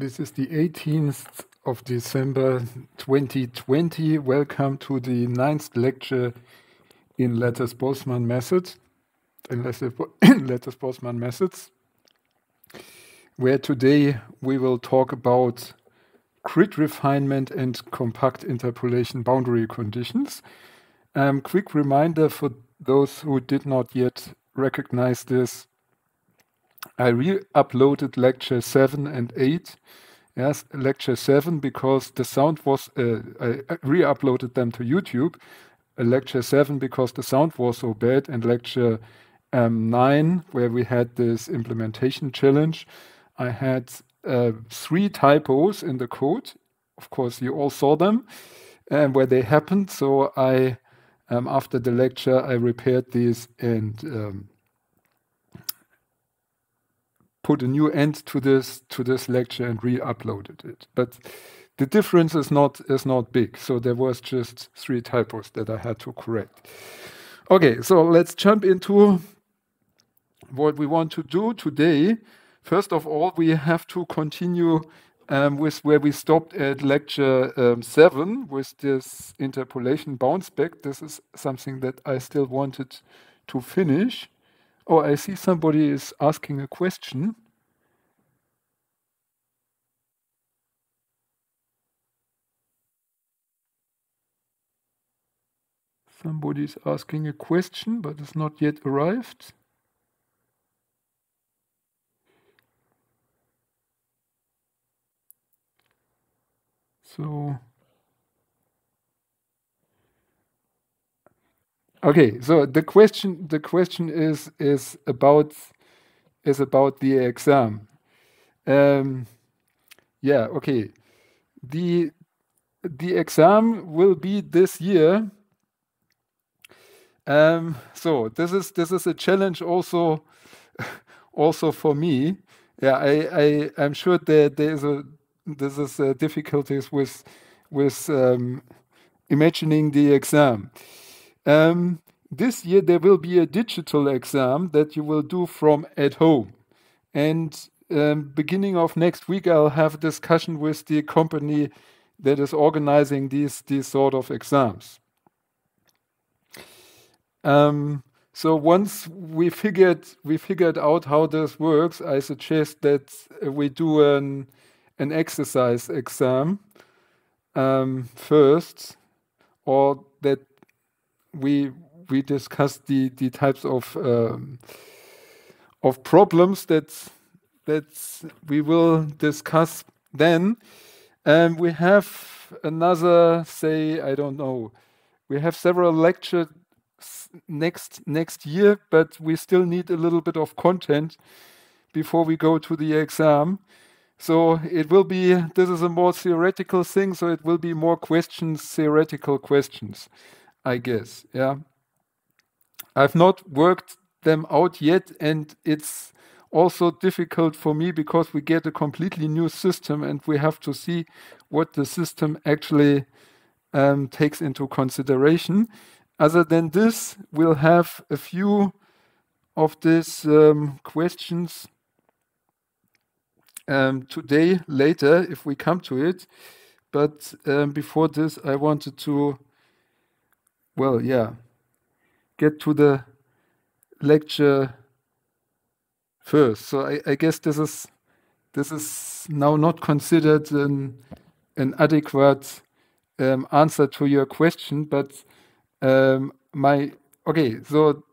This is the 18th of December 2020. Welcome to the ninth lecture in Lattice Boltzmann method, in Lattice Boltzmann methods, where today we will talk about grid refinement and compact interpolation boundary conditions. Um, quick reminder for those who did not yet recognize this I re-uploaded lecture seven and eight. Yes, lecture seven because the sound was. Uh, I re-uploaded them to YouTube. Uh, lecture seven because the sound was so bad, and lecture um, nine where we had this implementation challenge. I had uh, three typos in the code. Of course, you all saw them and where they happened. So I, um, after the lecture, I repaired these and um, put a new end to this to this lecture and re-uploaded it. But the difference is not is not big. So there was just three typos that I had to correct. Okay, so let's jump into what we want to do today. First of all, we have to continue um, with where we stopped at lecture um, seven with this interpolation bounce back. This is something that I still wanted to finish. Oh, I see somebody is asking a question. Somebody is asking a question, but it's not yet arrived. So Okay, so the question the question is is about is about the exam. Um, yeah, okay. The the exam will be this year. Um, so this is this is a challenge also also for me. Yeah, I, I I'm sure that there is a this is uh, difficulties with with um, imagining the exam. Um, this year there will be a digital exam that you will do from at home. And um, beginning of next week, I'll have a discussion with the company that is organizing these these sort of exams. Um, so once we figured we figured out how this works, I suggest that we do an an exercise exam um, first, or that we we discussed the the types of um, of problems that that we will discuss then. And we have another, say, I don't know, we have several lectures next next year, but we still need a little bit of content before we go to the exam. So it will be, this is a more theoretical thing, so it will be more questions, theoretical questions. I guess. Yeah. I've not worked them out yet, and it's also difficult for me because we get a completely new system and we have to see what the system actually um, takes into consideration. Other than this, we'll have a few of these um, questions um, today, later, if we come to it. But um, before this, I wanted to well, yeah, get to the lecture first. So I, I guess this is this is now not considered an an adequate um, answer to your question, but um, my okay. So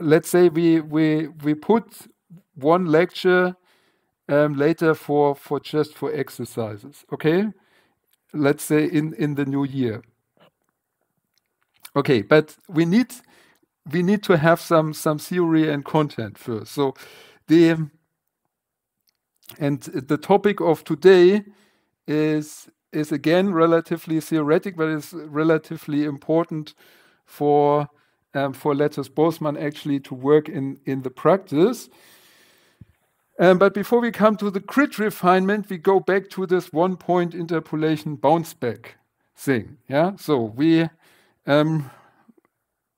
let's say we we we put one lecture um, later for for just for exercises. Okay, let's say in in the new year. Okay, but we need we need to have some some theory and content first. So the and the topic of today is is again relatively theoretic, but it's relatively important for um, for Lattice Boltzmann actually to work in in the practice. Um, but before we come to the grid refinement, we go back to this one point interpolation bounce back thing. Yeah, so we um,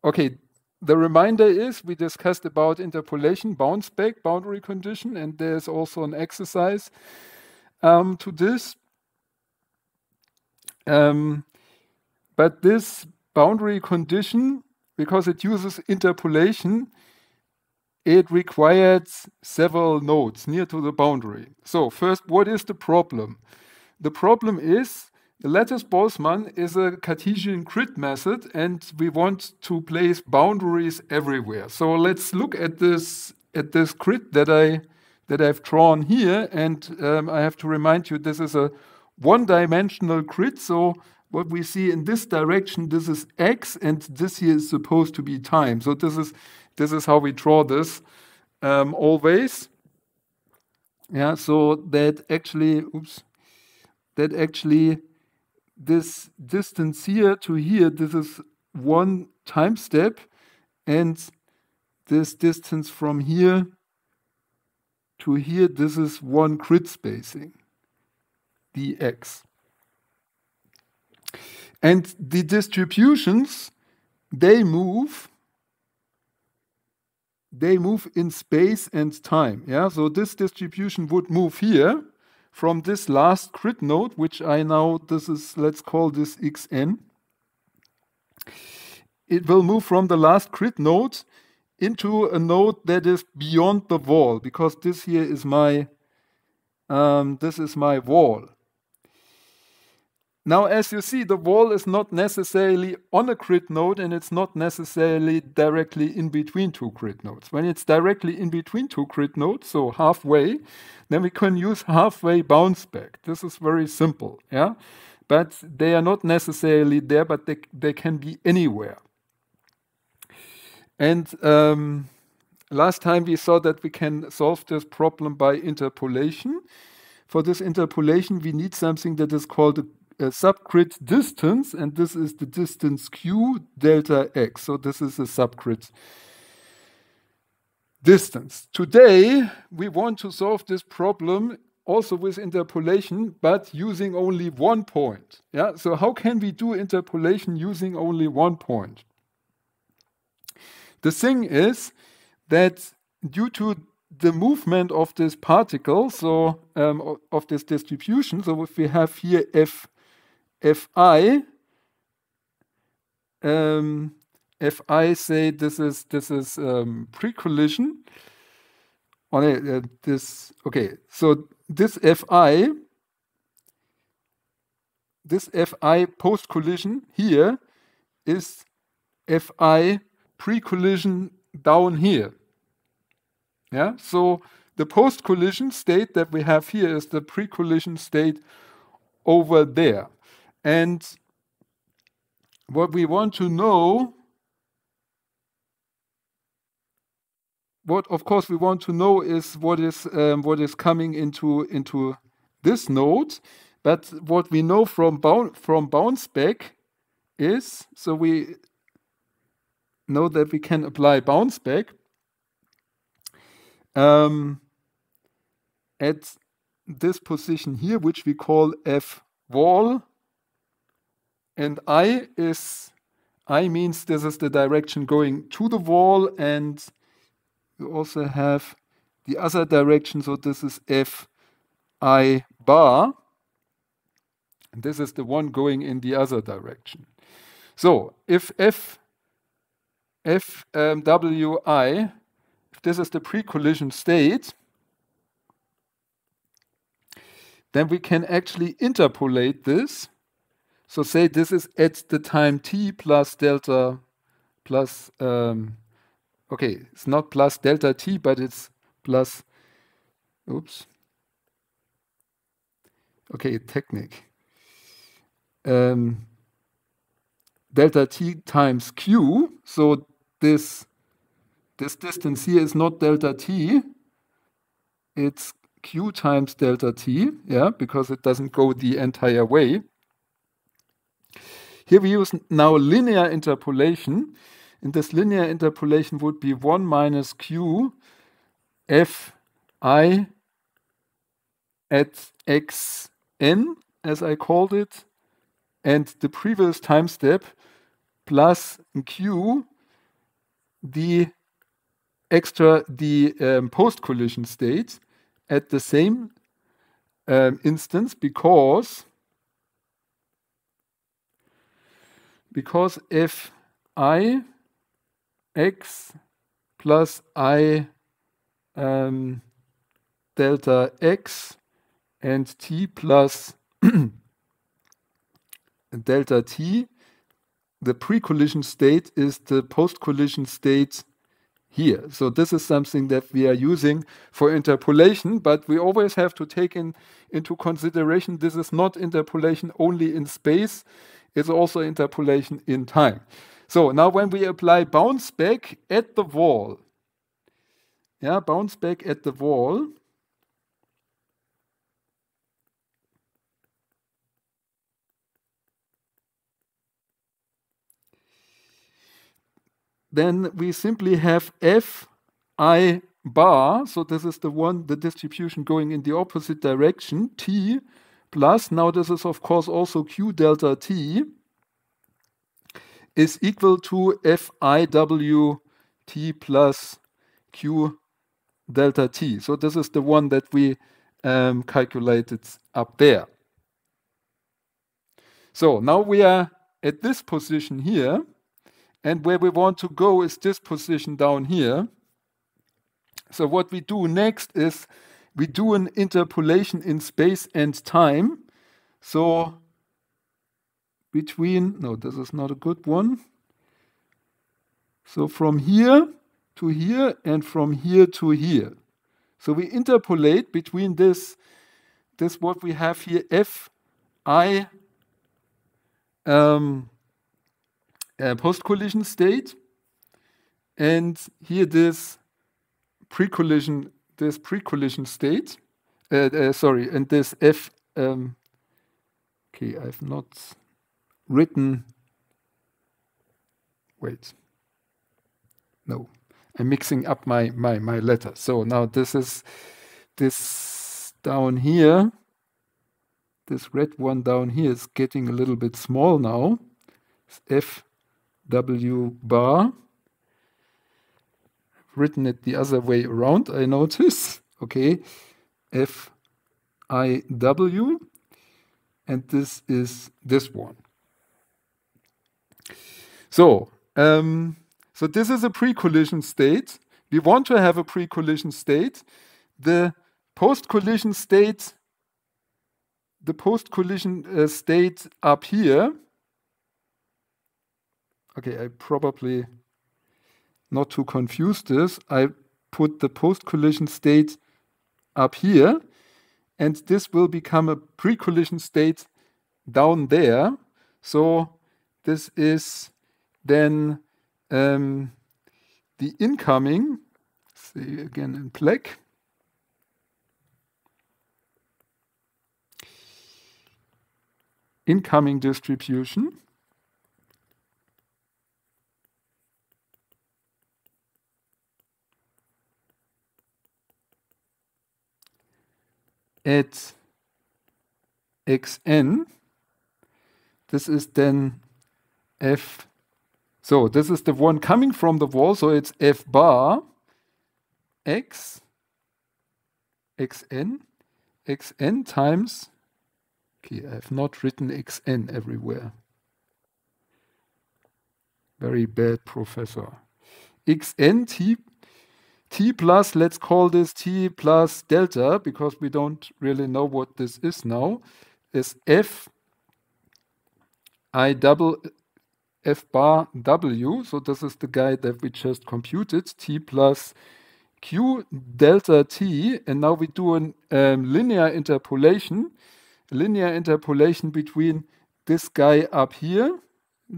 okay, the reminder is we discussed about interpolation, bounce back, boundary condition, and there's also an exercise um, to this. Um, but this boundary condition, because it uses interpolation, it requires several nodes near to the boundary. So first, what is the problem? The problem is the lattice Boltzmann is a Cartesian grid method, and we want to place boundaries everywhere. So let's look at this at this grid that I that I've drawn here, and um, I have to remind you this is a one-dimensional grid. So what we see in this direction, this is x, and this here is supposed to be time. So this is this is how we draw this um, always. Yeah, so that actually, oops, that actually this distance here to here, this is one time step, and this distance from here to here, this is one grid spacing, dx. And the distributions, they move they move in space and time. Yeah, so this distribution would move here from this last grid node, which I now, this is, let's call this xn. It will move from the last grid node into a node that is beyond the wall, because this here is my, um, this is my wall. Now, as you see, the wall is not necessarily on a grid node and it's not necessarily directly in between two grid nodes. When it's directly in between two grid nodes, so halfway, then we can use halfway bounce back. This is very simple, yeah? But they are not necessarily there, but they, they can be anywhere. And um, last time we saw that we can solve this problem by interpolation. For this interpolation, we need something that is called a a subgrid distance, and this is the distance q delta x. So this is a subgrid distance. Today, we want to solve this problem also with interpolation, but using only one point. Yeah. So how can we do interpolation using only one point? The thing is that due to the movement of this particle, so um, of this distribution, so if we have here f fi um, if I say this is this is um, pre-collision, oh, uh, this okay. So this fi, this fi post-collision here is fi pre-collision down here. Yeah. So the post-collision state that we have here is the pre-collision state over there. And what we want to know, what of course we want to know is what is um, what is coming into into this node. But what we know from bound, from bounce back is so we know that we can apply bounce back um, at this position here, which we call f wall and I is, I means this is the direction going to the wall and you also have the other direction. So this is F I bar. And this is the one going in the other direction. So if F F um, W I, if this is the pre-collision state, then we can actually interpolate this so say this is at the time t plus delta plus, um, okay, it's not plus delta t, but it's plus, oops. Okay, technique. Um, delta t times q. So this this distance here is not delta t. It's q times delta t, yeah, because it doesn't go the entire way. Here we use now linear interpolation. And this linear interpolation would be 1 minus q f i at xn, as I called it, and the previous time step plus q the extra the um, post collision state at the same um, instance because because if i x plus i um, delta x and t plus delta t, the pre-collision state is the post-collision state here. So this is something that we are using for interpolation, but we always have to take in, into consideration this is not interpolation only in space, it's also interpolation in time. So now when we apply bounce back at the wall, yeah, bounce back at the wall, then we simply have f i bar, so this is the one, the distribution going in the opposite direction, t plus, now this is of course also q delta t, is equal to fiw t plus q delta t. So this is the one that we um, calculated up there. So now we are at this position here, and where we want to go is this position down here. So what we do next is we do an interpolation in space and time. So between, no, this is not a good one. So from here to here and from here to here. So we interpolate between this, this what we have here, f i um, uh, post-collision state, and here this pre-collision this pre-collision state. Uh, uh, sorry, and this f. Um, okay, I've not written. Wait. No, I'm mixing up my my my letter. So now this is this down here. This red one down here is getting a little bit small now. It's F W bar. Written it the other way around, I notice. Okay, F I W, and this is this one. So, um, so this is a pre-collision state. We want to have a pre-collision state. The post-collision state, the post-collision uh, state up here okay, I probably not to confuse this, I put the post-collision state up here, and this will become a pre-collision state down there. So this is then um, the incoming, see again in black, incoming distribution. At xn, this is then f. So this is the one coming from the wall, so it's f bar x xn xn times okay I have not written xn everywhere. Very bad professor. xn t t plus, let's call this t plus delta, because we don't really know what this is now, is f i double f bar w. So this is the guy that we just computed, t plus q delta t. And now we do a um, linear interpolation, linear interpolation between this guy up here.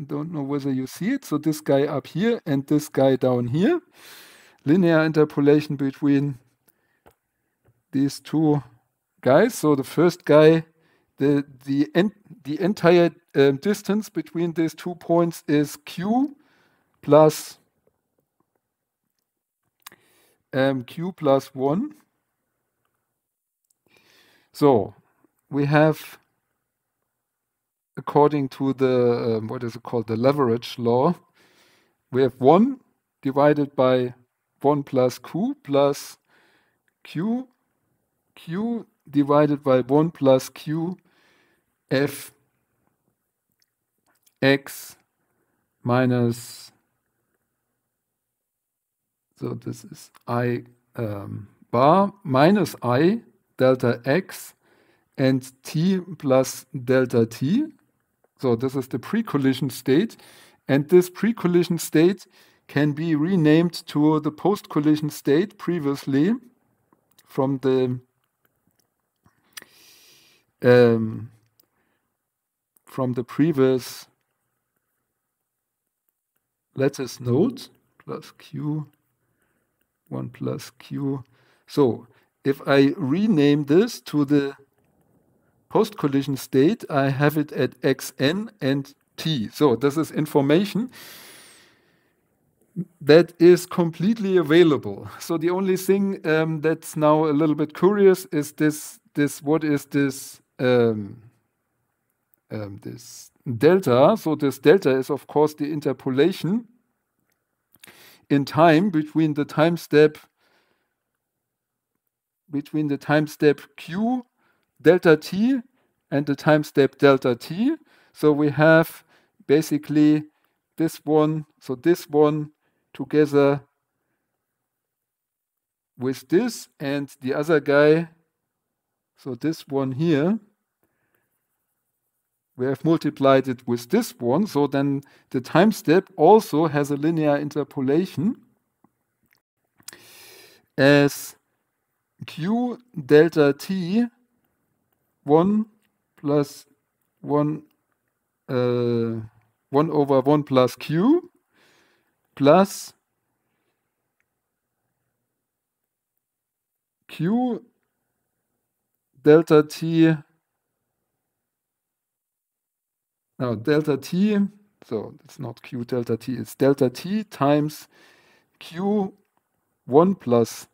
Don't know whether you see it. So this guy up here and this guy down here linear interpolation between these two guys. So the first guy, the the en the entire um, distance between these two points is q plus um, q plus one. So we have, according to the um, what is it called, the leverage law, we have one divided by 1 plus q plus q q divided by 1 plus q f x minus, so this is i um, bar minus i delta x and t plus delta t. So this is the pre-collision state. And this pre-collision state can be renamed to the post-collision state previously from the um, from the previous lattice node plus q 1 plus q. So if I rename this to the post-collision state, I have it at xn and t. So this is information that is completely available. So the only thing um, that's now a little bit curious is this, this what is this, um, um, this delta? So this delta is of course the interpolation in time between the time step between the time step q delta t and the time step delta t. So we have basically this one, so this one together with this and the other guy, so this one here, we have multiplied it with this one, so then the time step also has a linear interpolation as q delta t 1 plus 1 uh, 1 over 1 plus q plus q delta t now delta t so it's not q delta t it's delta t times q 1 plus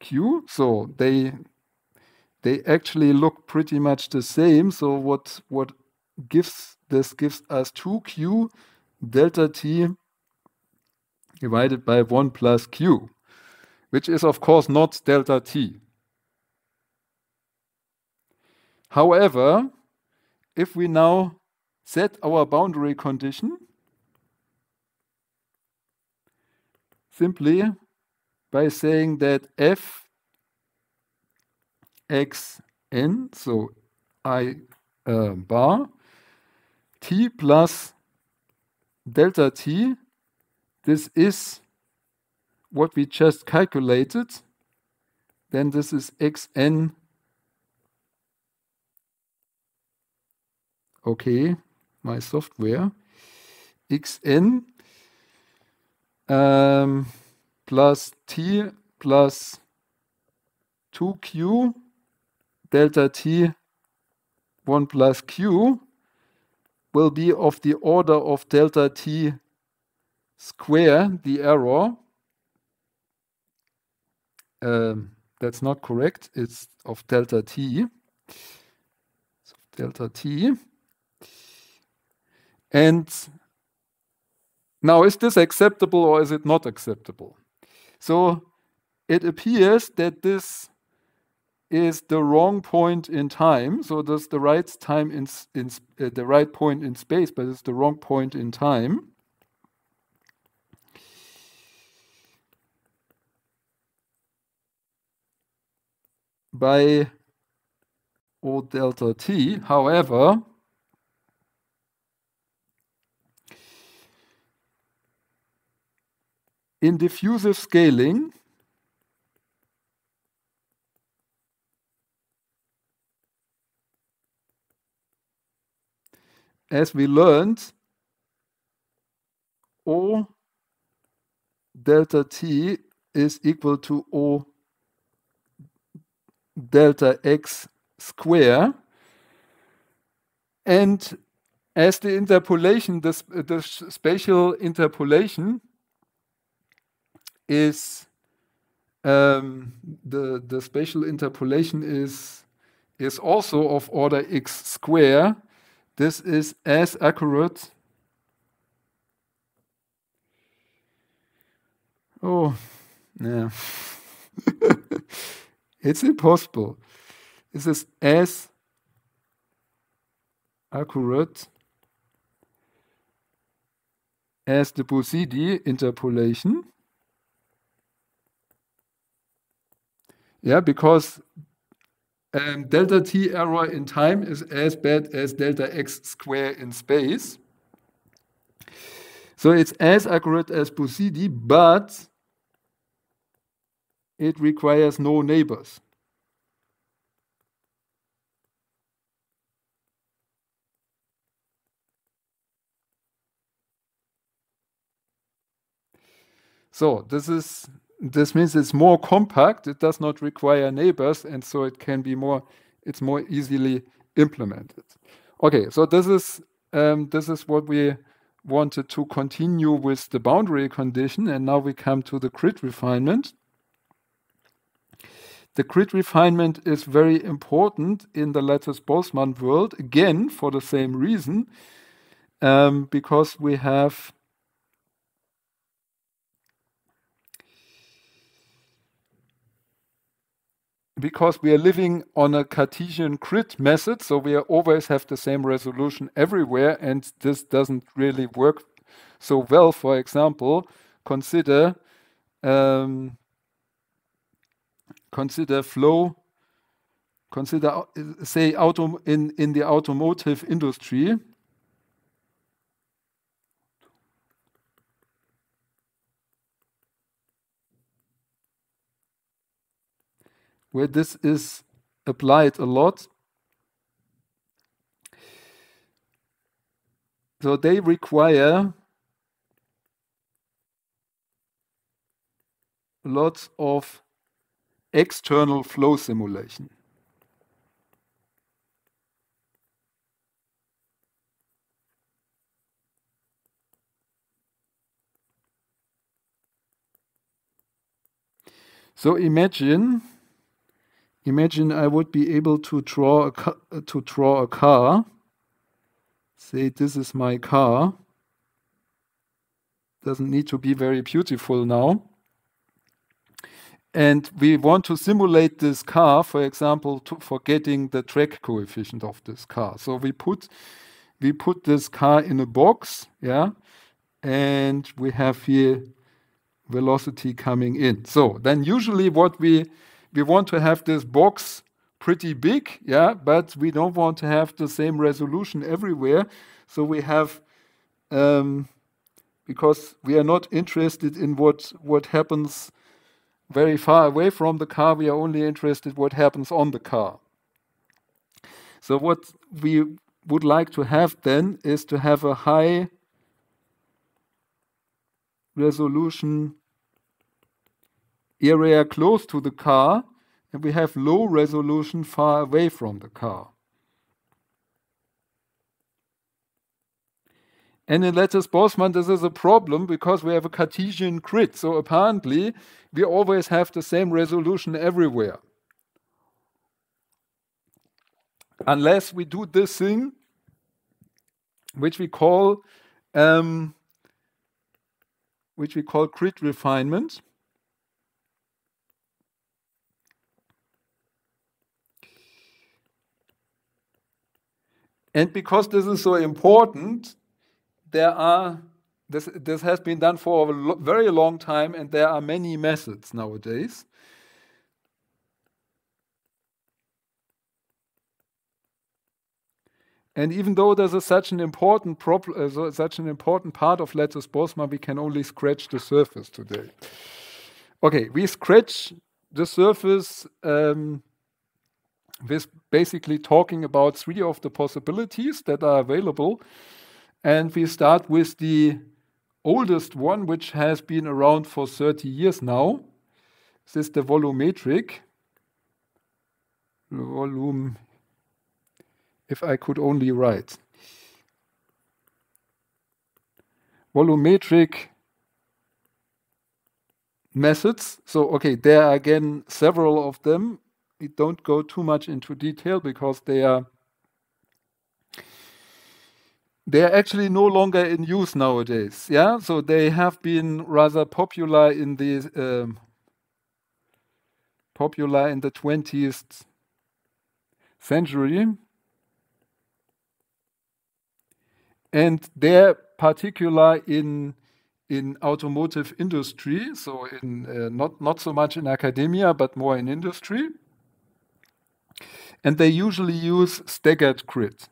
q. So they they actually look pretty much the same. So what what gives this gives us 2q delta t divided by 1 plus q, which is of course not delta t. However, if we now set our boundary condition simply by saying that f x n, so i uh, bar, t plus delta t this is what we just calculated, then this is xn. Okay, my software. xn um, plus t plus 2q delta t 1 plus q will be of the order of delta t square the error. Um, that's not correct. It's of delta t. So delta t. And now, is this acceptable or is it not acceptable? So it appears that this is the wrong point in time. So that's the right time in, in uh, the right point in space, but it's the wrong point in time. By O delta t. However, in diffusive scaling, as we learned, O delta t is equal to O delta x square. And as the interpolation, this, the spatial interpolation is um, the the spatial interpolation is is also of order x square. This is as accurate. Oh, yeah. It's impossible. This is as accurate as the Bouzidi interpolation. Yeah, because um, delta t error in time is as bad as delta x square in space. So it's as accurate as Bouzidi, but it requires no neighbors. So this is this means it's more compact. It does not require neighbors, and so it can be more. It's more easily implemented. Okay, so this is um, this is what we wanted to continue with the boundary condition, and now we come to the grid refinement. The grid refinement is very important in the lattice Boltzmann world, again, for the same reason, um, because we have because we are living on a Cartesian grid method, so we always have the same resolution everywhere, and this doesn't really work so well. For example, consider um, consider flow. Consider uh, say auto in in the automotive industry. where this is applied a lot. So they require lots of external flow simulation. So imagine Imagine I would be able to draw a to draw a car. Say this is my car. Doesn't need to be very beautiful now. And we want to simulate this car, for example, to, for getting the drag coefficient of this car. So we put we put this car in a box, yeah, and we have here velocity coming in. So then usually what we we want to have this box pretty big, yeah, but we don't want to have the same resolution everywhere. So we have, um, because we are not interested in what, what happens very far away from the car, we are only interested what happens on the car. So what we would like to have then is to have a high resolution area close to the car, and we have low resolution far away from the car. And in lattice Boltzmann, this is a problem because we have a Cartesian grid. So apparently, we always have the same resolution everywhere. Unless we do this thing, which we call um, which we call grid refinement. And because this is so important, there are this, this has been done for a lo very long time, and there are many methods nowadays. And even though there's a, such an important uh, such an important part of lattice Boltzmann, we can only scratch the surface today. Okay, we scratch the surface um, with basically talking about three of the possibilities that are available. And we start with the oldest one, which has been around for 30 years now. This is the volumetric. Volume, if I could only write. Volumetric methods. So, okay, there are again several of them we don't go too much into detail because they are they are actually no longer in use nowadays. Yeah, so they have been rather popular in the um, popular in the 20th century. And they're particular in in automotive industry, so in uh, not not so much in academia, but more in industry. And they usually use staggered grid.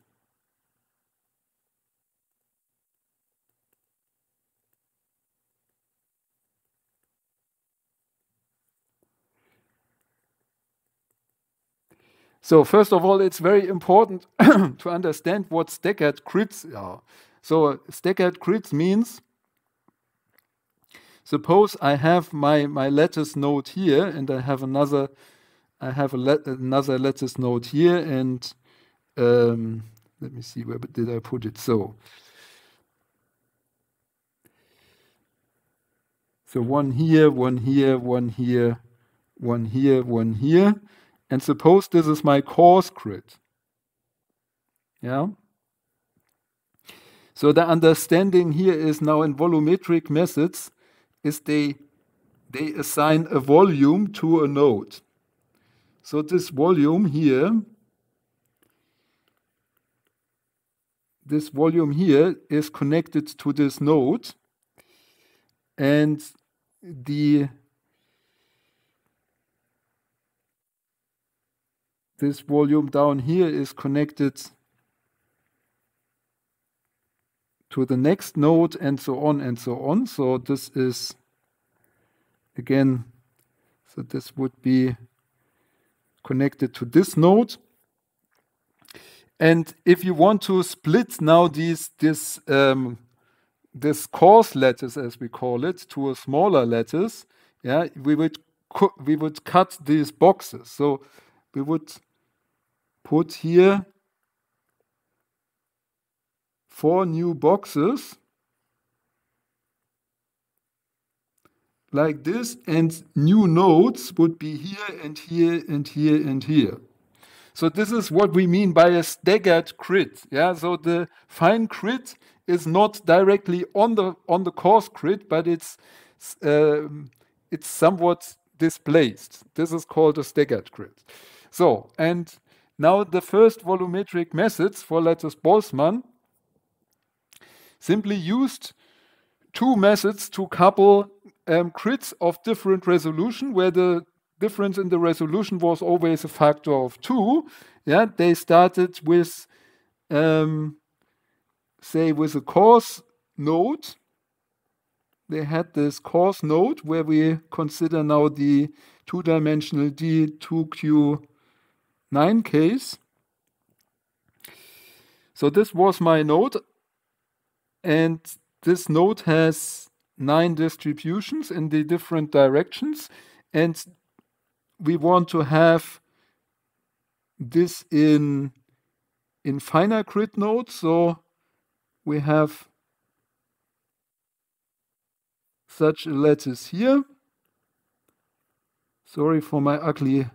So first of all, it's very important to understand what staggered grids are. So staggered grids means, suppose I have my, my lattice node here and I have another, I have another lattice node here and um, let me see, where did I put it? So, so one here, one here, one here, one here, one here. And suppose this is my coarse grid. Yeah. So the understanding here is now in volumetric methods is they they assign a volume to a node. So this volume here, this volume here is connected to this node and the this volume down here is connected to the next node and so on and so on. So this is again, so this would be connected to this node. And if you want to split now these this um, this coarse lattice, as we call it, to a smaller lattice, yeah, we would we would cut these boxes. So we would put here four new boxes like this and new nodes would be here and here and here and here. So this is what we mean by a staggered grid. Yeah, so the fine grid is not directly on the on the coarse grid, but it's uh, it's somewhat displaced. This is called a staggered grid. So and now the first volumetric methods for lattice Boltzmann simply used two methods to couple um, grids of different resolution where the difference in the resolution was always a factor of two. Yeah, they started with, um, say, with a coarse node. They had this coarse node where we consider now the two-dimensional D2Q 9 case. So this was my node, and this node has nine distributions in the different directions, and we want to have this in in finer grid nodes. So we have such a lattice here. Sorry for my ugly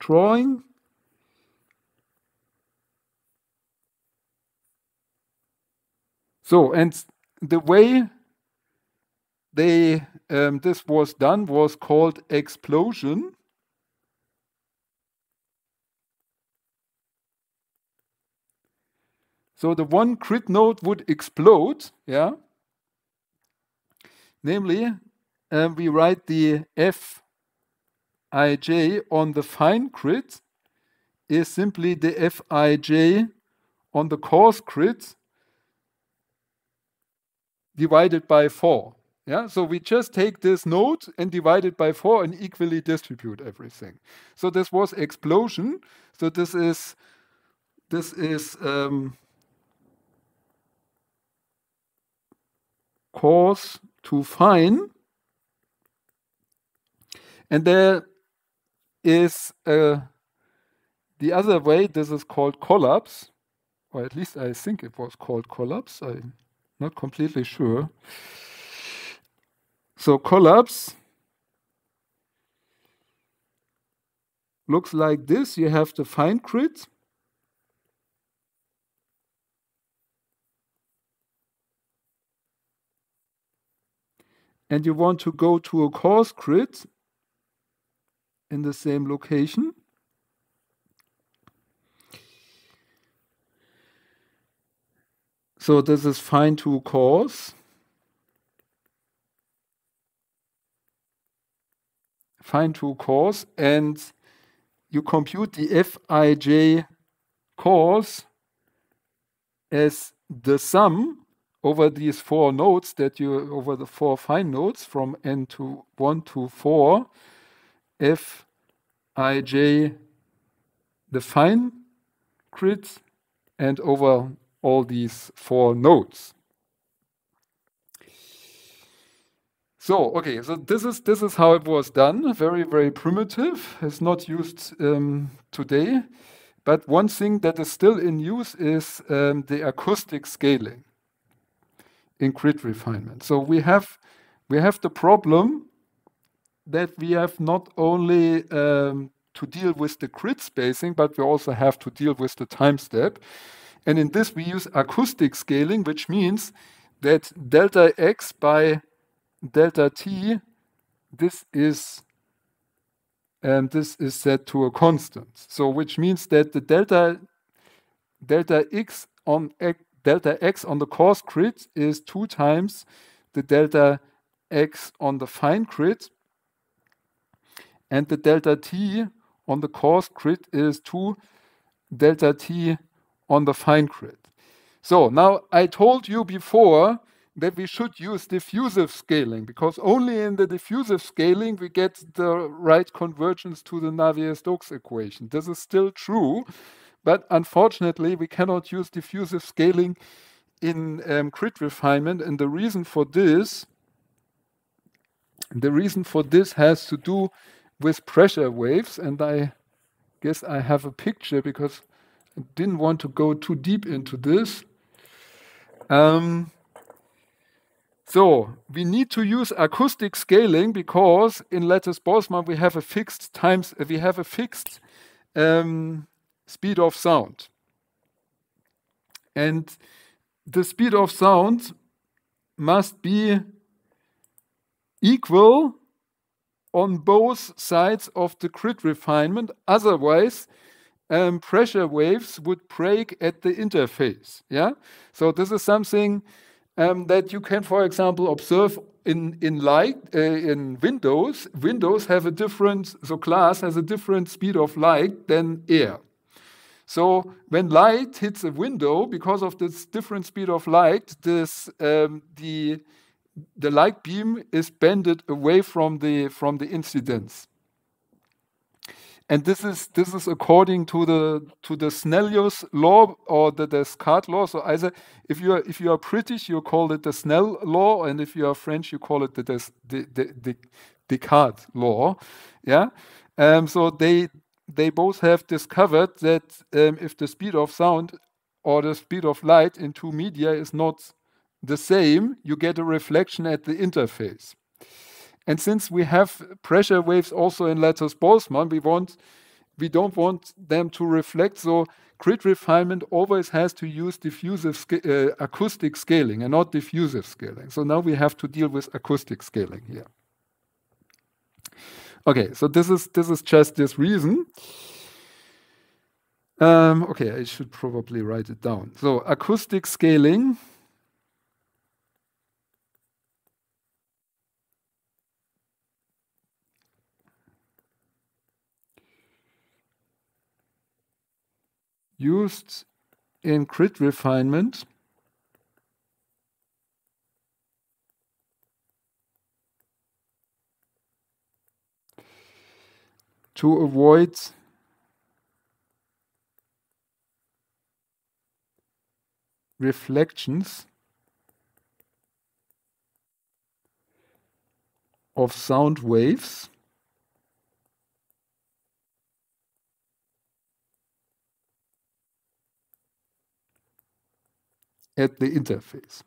drawing. So, and the way they um, this was done was called explosion. So the one grid node would explode, yeah. Namely, um, we write the Fij on the fine grid is simply the Fij on the coarse grid divided by 4. Yeah, so we just take this node and divide it by 4 and equally distribute everything. So this was explosion. So this is this is um, coarse to fine. And there is uh, the other way, this is called collapse, or at least I think it was called collapse. I not completely sure. So collapse looks like this. You have the fine grid. And you want to go to a coarse grid in the same location. So this is fine to coarse. Fine to coarse, and you compute the Fij coarse as the sum over these four nodes that you over the four fine nodes from n to 1 to 4 Fij the fine grid and over all these four nodes. So, okay, so this is this is how it was done. Very, very primitive. It's not used um, today. But one thing that is still in use is um, the acoustic scaling in grid refinement. So we have we have the problem that we have not only um, to deal with the grid spacing, but we also have to deal with the time step. And in this, we use acoustic scaling, which means that delta x by delta t, this is and this is set to a constant. So which means that the delta delta x on x, delta x on the coarse grid is two times the delta x on the fine grid, and the delta t on the coarse grid is 2 delta t on the fine grid. So now I told you before that we should use diffusive scaling because only in the diffusive scaling we get the right convergence to the Navier-Stokes equation. This is still true, but unfortunately we cannot use diffusive scaling in um, grid refinement, and the reason for this, the reason for this has to do with pressure waves, and I guess I have a picture because didn't want to go too deep into this. Um, so we need to use acoustic scaling because in lattice Boltzmann we have a fixed times we have a fixed um, speed of sound, and the speed of sound must be equal on both sides of the grid refinement. Otherwise, um, pressure waves would break at the interface. Yeah. So this is something um, that you can, for example, observe in in light uh, in windows. Windows have a different so glass has a different speed of light than air. So when light hits a window, because of this different speed of light, this um, the the light beam is bended away from the from the incidence and this is this is according to the to the Snellius law or the Descartes law. So either if you are if you are British, you call it the Snell law, and if you are French, you call it the Des, the, the, the Descartes law. Yeah. Um, so they they both have discovered that um, if the speed of sound or the speed of light in two media is not the same, you get a reflection at the interface. And since we have pressure waves also in lattice Boltzmann, we want we don't want them to reflect. So grid refinement always has to use diffusive sca uh, acoustic scaling and not diffusive scaling. So now we have to deal with acoustic scaling here. Okay, so this is this is just this reason. Um, okay, I should probably write it down. So acoustic scaling used in grid refinement. To avoid reflections of sound waves at the interface.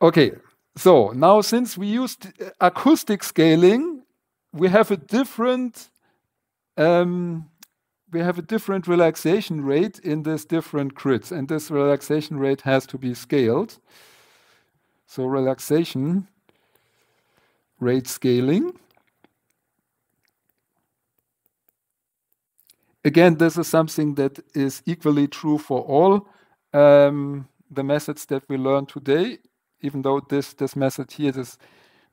Okay, so now since we used acoustic scaling, we have a different um, we have a different relaxation rate in this different grids, and this relaxation rate has to be scaled. So relaxation rate scaling. Again, this is something that is equally true for all um, the methods that we learned today, even though this, this method here is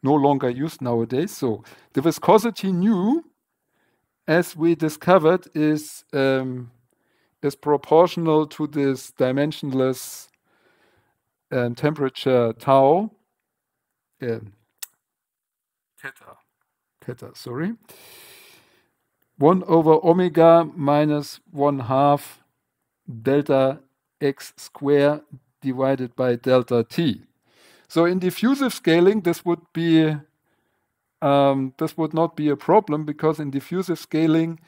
no longer used nowadays. So the viscosity nu, as we discovered, is um, is proportional to this dimensionless um, temperature tau. Um, theta, theta, sorry. 1 over omega minus 1 half delta x square divided by delta t. So in diffusive scaling, this would be um, this would not be a problem because in diffusive scaling,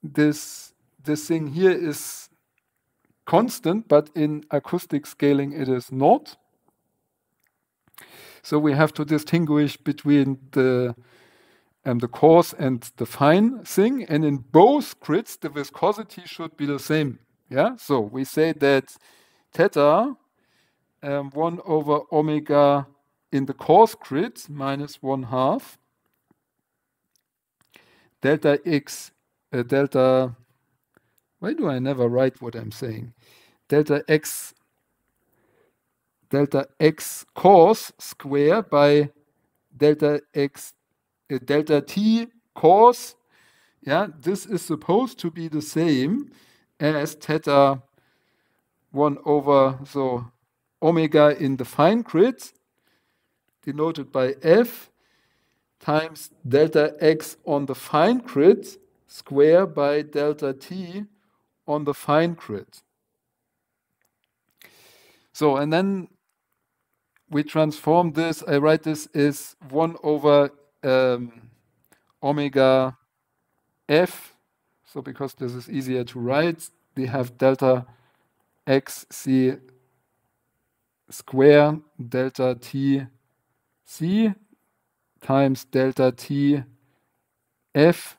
this this thing here is constant, but in acoustic scaling it is not. So we have to distinguish between the um, the coarse and the fine thing, and in both grids the viscosity should be the same. Yeah, so we say that theta um, 1 over omega in the coarse grid minus 1 half delta x uh, delta why do I never write what I'm saying? Delta x delta x cos square by delta x uh, delta t cos. Yeah, this is supposed to be the same as theta 1 over so omega in the fine grid denoted by f times delta x on the fine grid square by delta t on the fine grid. So, and then we transform this, I write this as 1 over um, omega f. So because this is easier to write, we have delta x c square delta t c times delta t f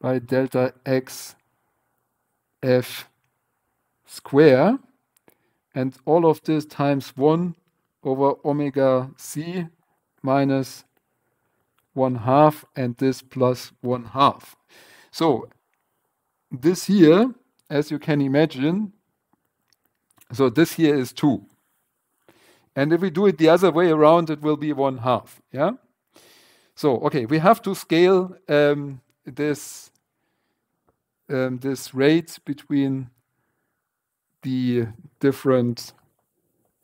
by delta x f square and all of this times 1 over omega c minus 1 half and this plus 1 half. So this here, as you can imagine, so this here is 2. And if we do it the other way around, it will be 1 half. Yeah? So, okay, we have to scale um, this um, this rate between the different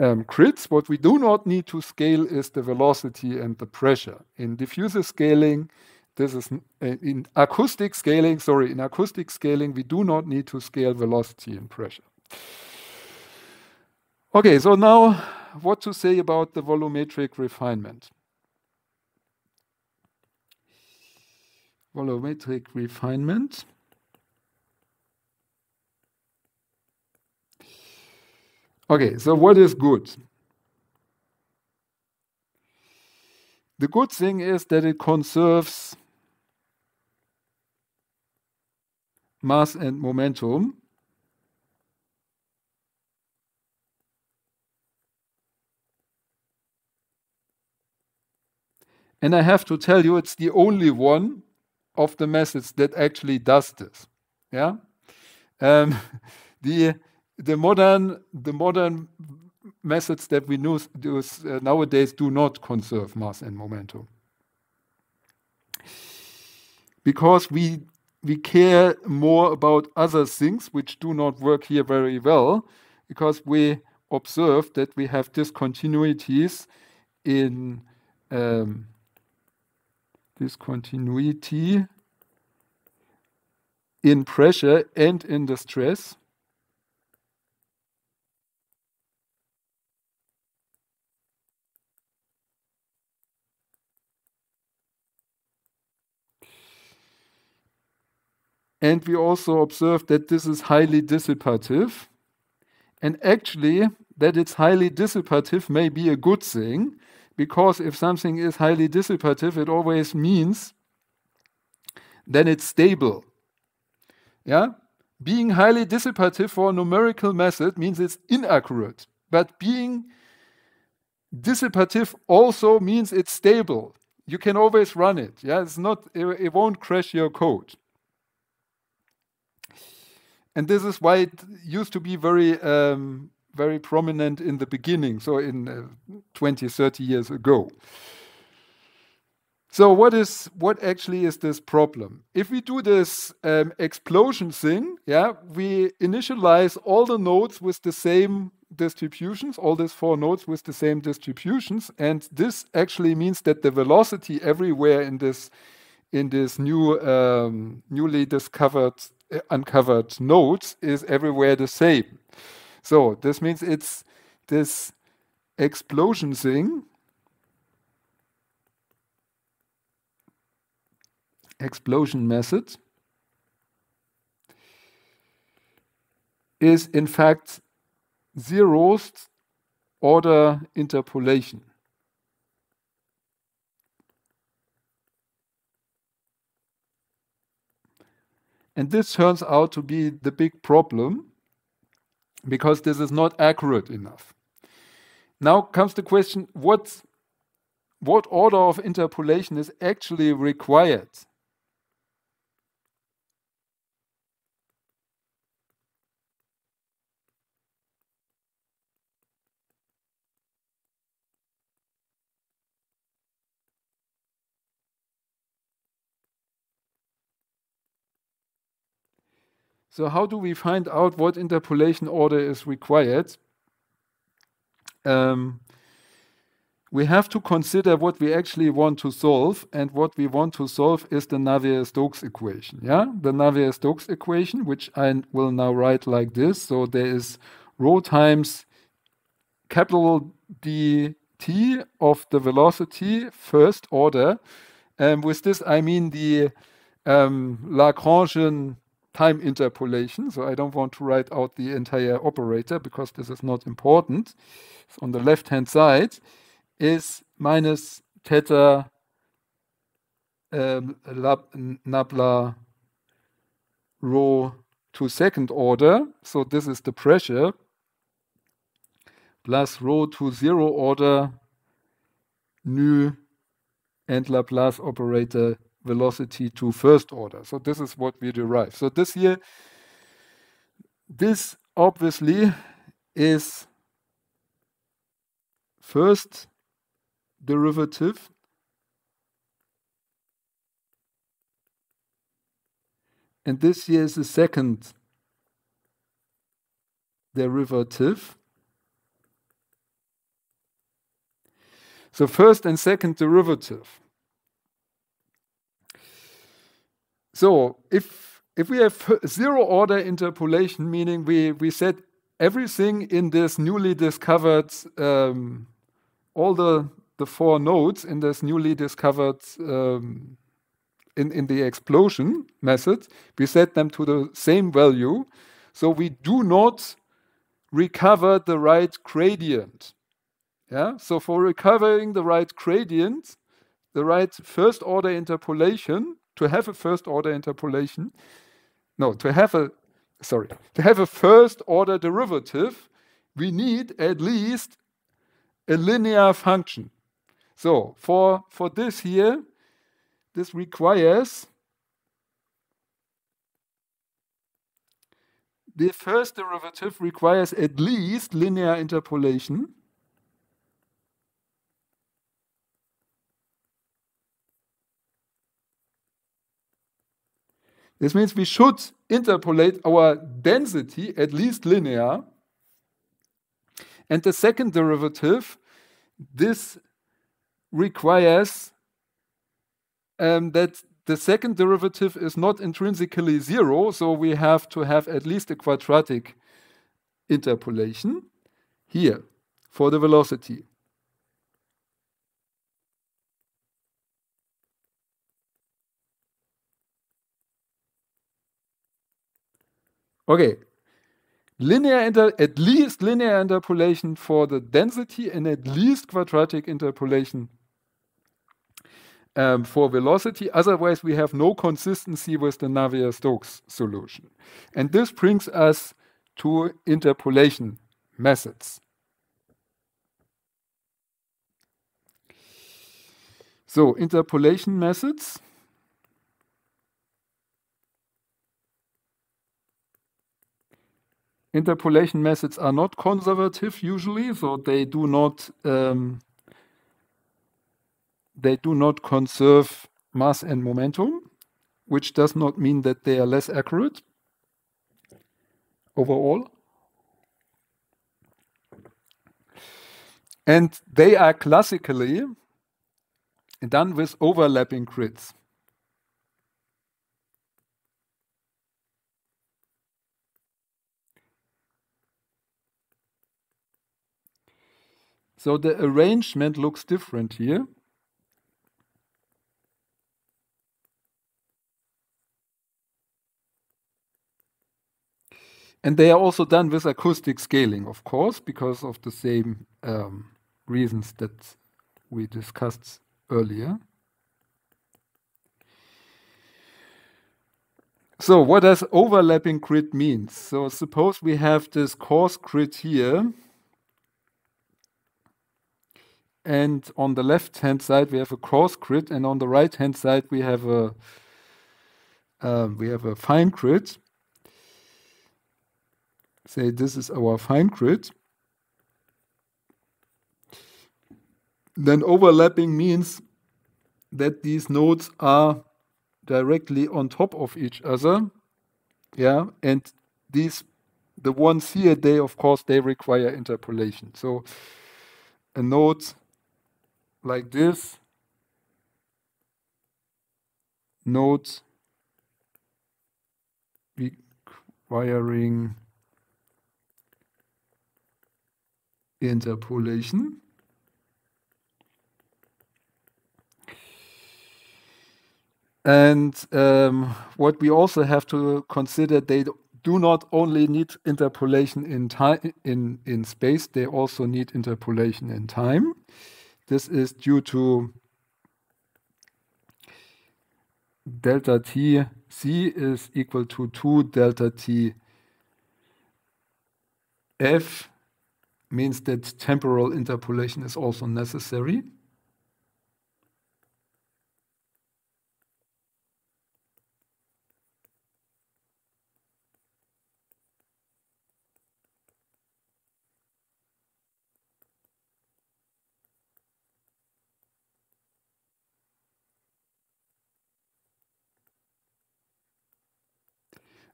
um. What we do not need to scale is the velocity and the pressure. In diffusive scaling, this is uh, in acoustic scaling, sorry, in acoustic scaling, we do not need to scale velocity and pressure. Okay, so now what to say about the volumetric refinement? Volumetric refinement. Okay, so what is good? The good thing is that it conserves mass and momentum. And I have to tell you, it's the only one of the methods that actually does this. Yeah, um, the the modern the modern methods that we use, uh, nowadays do not conserve mass and momentum. Because we we care more about other things which do not work here very well because we observe that we have discontinuities in um, discontinuity in pressure and in the stress And we also observe that this is highly dissipative. And actually, that it's highly dissipative may be a good thing, because if something is highly dissipative, it always means then it's stable. Yeah? Being highly dissipative for a numerical method means it's inaccurate. But being dissipative also means it's stable. You can always run it. Yeah, it's not it, it won't crash your code. And this is why it used to be very um, very prominent in the beginning, so in uh, 20, 30 years ago. So what is what actually is this problem? If we do this um, explosion thing, yeah, we initialize all the nodes with the same distributions, all these four nodes with the same distributions, and this actually means that the velocity everywhere in this in this new um, newly discovered uncovered nodes is everywhere the same. So this means it's this explosion thing explosion method is in fact zeroth order interpolation. And this turns out to be the big problem because this is not accurate enough. Now comes the question what, what order of interpolation is actually required? So how do we find out what interpolation order is required? Um, we have to consider what we actually want to solve, and what we want to solve is the Navier-Stokes equation. Yeah, the Navier-Stokes equation, which I will now write like this. So there is rho times capital dt of the velocity first order. And with this, I mean the um, Lagrangian time interpolation. So I don't want to write out the entire operator because this is not important. So on the left-hand side is minus theta um, nabla rho to second order. So this is the pressure plus rho to zero order nu and Laplace operator velocity to first order. So this is what we derive. So this here, this obviously is first derivative and this here is the second derivative. So first and second derivative. So if if we have zero order interpolation, meaning we we set everything in this newly discovered um, all the the four nodes in this newly discovered um, in in the explosion method, we set them to the same value. So we do not recover the right gradient. Yeah. So for recovering the right gradient, the right first order interpolation, to have a first order interpolation, no, to have a, sorry, to have a first order derivative, we need at least a linear function. So for, for this here, this requires the first derivative requires at least linear interpolation. This means we should interpolate our density at least linear. And the second derivative, this requires um, that the second derivative is not intrinsically zero, so we have to have at least a quadratic interpolation here for the velocity. Okay. Linear inter at least linear interpolation for the density and at least quadratic interpolation um, for velocity. Otherwise, we have no consistency with the Navier-Stokes solution. And this brings us to interpolation methods. So, interpolation methods. Interpolation methods are not conservative usually, so they do not um, they do not conserve mass and momentum, which does not mean that they are less accurate overall. And they are classically done with overlapping grids. So the arrangement looks different here. And they are also done with acoustic scaling, of course, because of the same um, reasons that we discussed earlier. So what does overlapping grid mean? So suppose we have this coarse grid here, and on the left hand side we have a coarse grid, and on the right hand side we have a uh, we have a fine grid say this is our fine grid, then overlapping means that these nodes are directly on top of each other. Yeah, and these the ones here, they of course they require interpolation. So a node like this, nodes requiring interpolation. And um, what we also have to consider, they do not only need interpolation in time in, in space, they also need interpolation in time. This is due to delta t c is equal to 2 delta t f means that temporal interpolation is also necessary.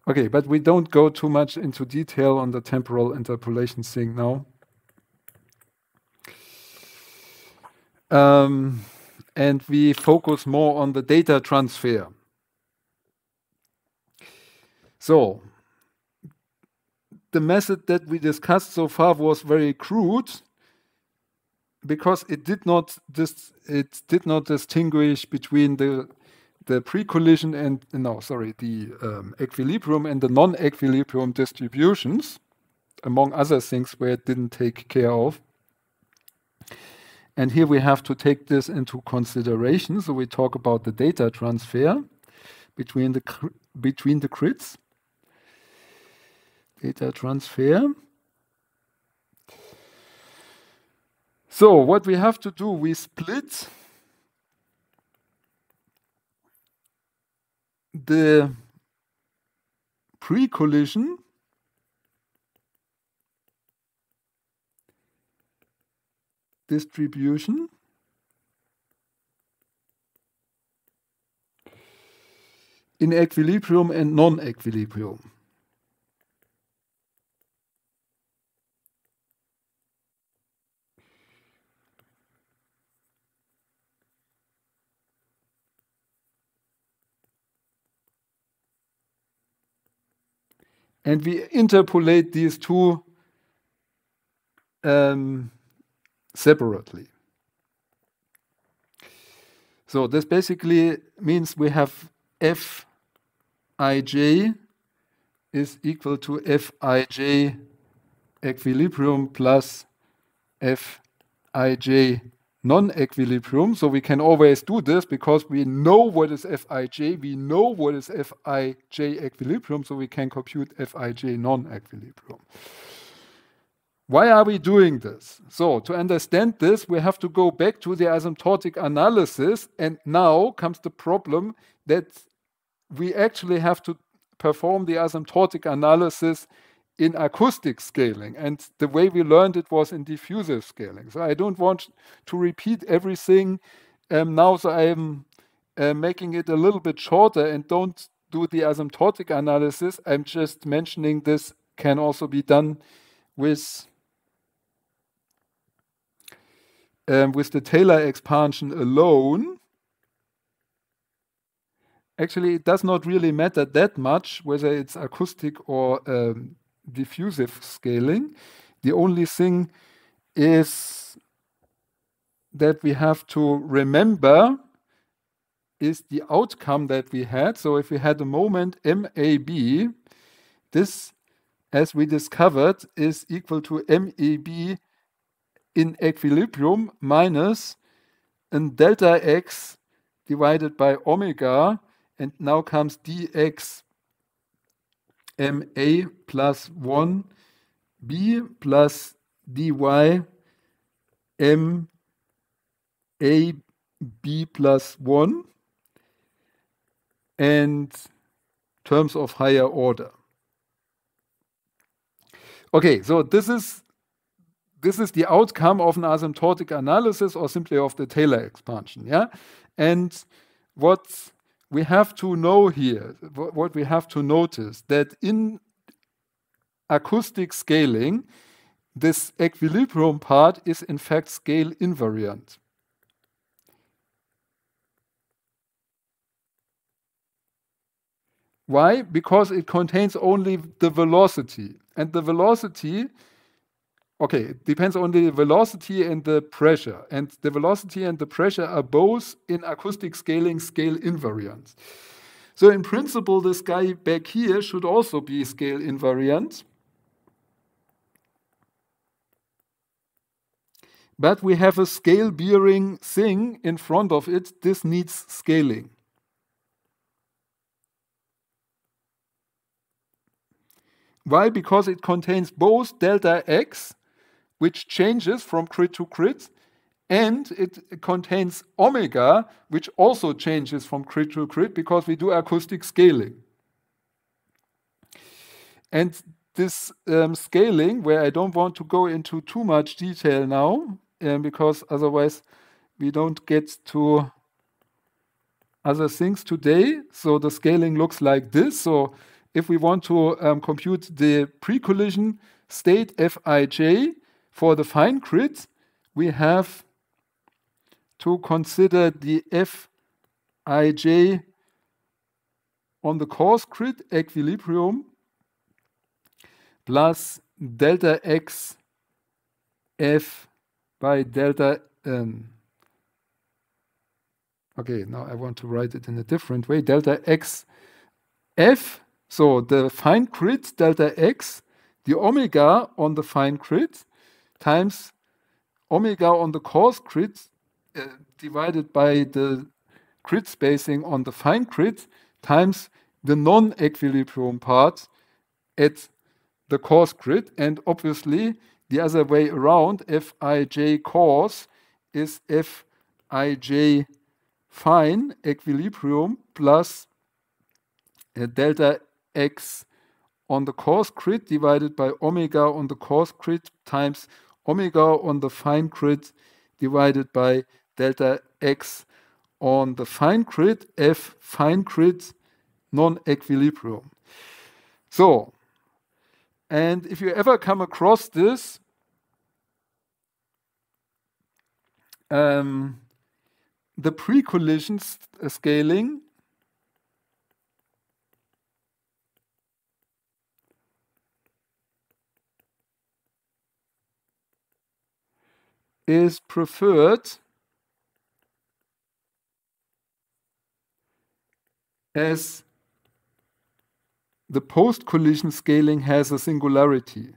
Okay, but we don't go too much into detail on the temporal interpolation thing now. Um, and we focus more on the data transfer. So the method that we discussed so far was very crude because it did not it did not distinguish between the the pre-collision and no sorry the um, equilibrium and the non-equilibrium distributions among other things where it didn't take care of and here we have to take this into consideration. So we talk about the data transfer between the between the grids. Data transfer. So what we have to do, we split the pre-collision distribution in equilibrium and non-equilibrium. And we interpolate these two um, separately. So this basically means we have Fij is equal to Fij equilibrium plus Fij non-equilibrium. So we can always do this because we know what is Fij, we know what is Fij equilibrium, so we can compute Fij non-equilibrium. Why are we doing this? So, to understand this, we have to go back to the asymptotic analysis. And now comes the problem that we actually have to perform the asymptotic analysis in acoustic scaling. And the way we learned it was in diffusive scaling. So I don't want to repeat everything um, now, so I'm uh, making it a little bit shorter and don't do the asymptotic analysis. I'm just mentioning this can also be done with um, with the Taylor expansion alone. Actually, it does not really matter that much whether it's acoustic or um, diffusive scaling. The only thing is that we have to remember is the outcome that we had. So if we had a moment MAB, this, as we discovered, is equal to MAB in equilibrium minus an delta x divided by omega, and now comes dx ma plus 1 b plus dy m a b plus 1 and terms of higher order. Okay, so this is this is the outcome of an asymptotic analysis or simply of the Taylor expansion. Yeah, and what we have to know here, what we have to notice, that in acoustic scaling, this equilibrium part is in fact scale invariant. Why? Because it contains only the velocity. And the velocity, okay, it depends on the velocity and the pressure. And the velocity and the pressure are both in acoustic scaling scale invariant. So in principle, this guy back here should also be scale invariant. But we have a scale bearing thing in front of it. This needs scaling. Why? Because it contains both delta x, which changes from grid to grid, and it contains omega, which also changes from grid to grid because we do acoustic scaling. And this um, scaling, where I don't want to go into too much detail now, um, because otherwise we don't get to other things today. So the scaling looks like this. So if we want to um, compute the pre-collision state Fij for the fine grid, we have to consider the Fij on the coarse grid equilibrium plus delta x f by delta n. Okay, now I want to write it in a different way. Delta x f so the fine grid delta x, the omega on the fine grid times omega on the coarse grid uh, divided by the grid spacing on the fine grid times the non-equilibrium part at the coarse grid. And obviously, the other way around, Fij coarse is Fij fine equilibrium plus uh, delta x on the coarse grid divided by omega on the coarse grid times omega on the fine grid divided by delta x on the fine grid, f fine grid non-equilibrium. So, and if you ever come across this, um, the pre-collision scaling is preferred as the post-collision scaling has a singularity.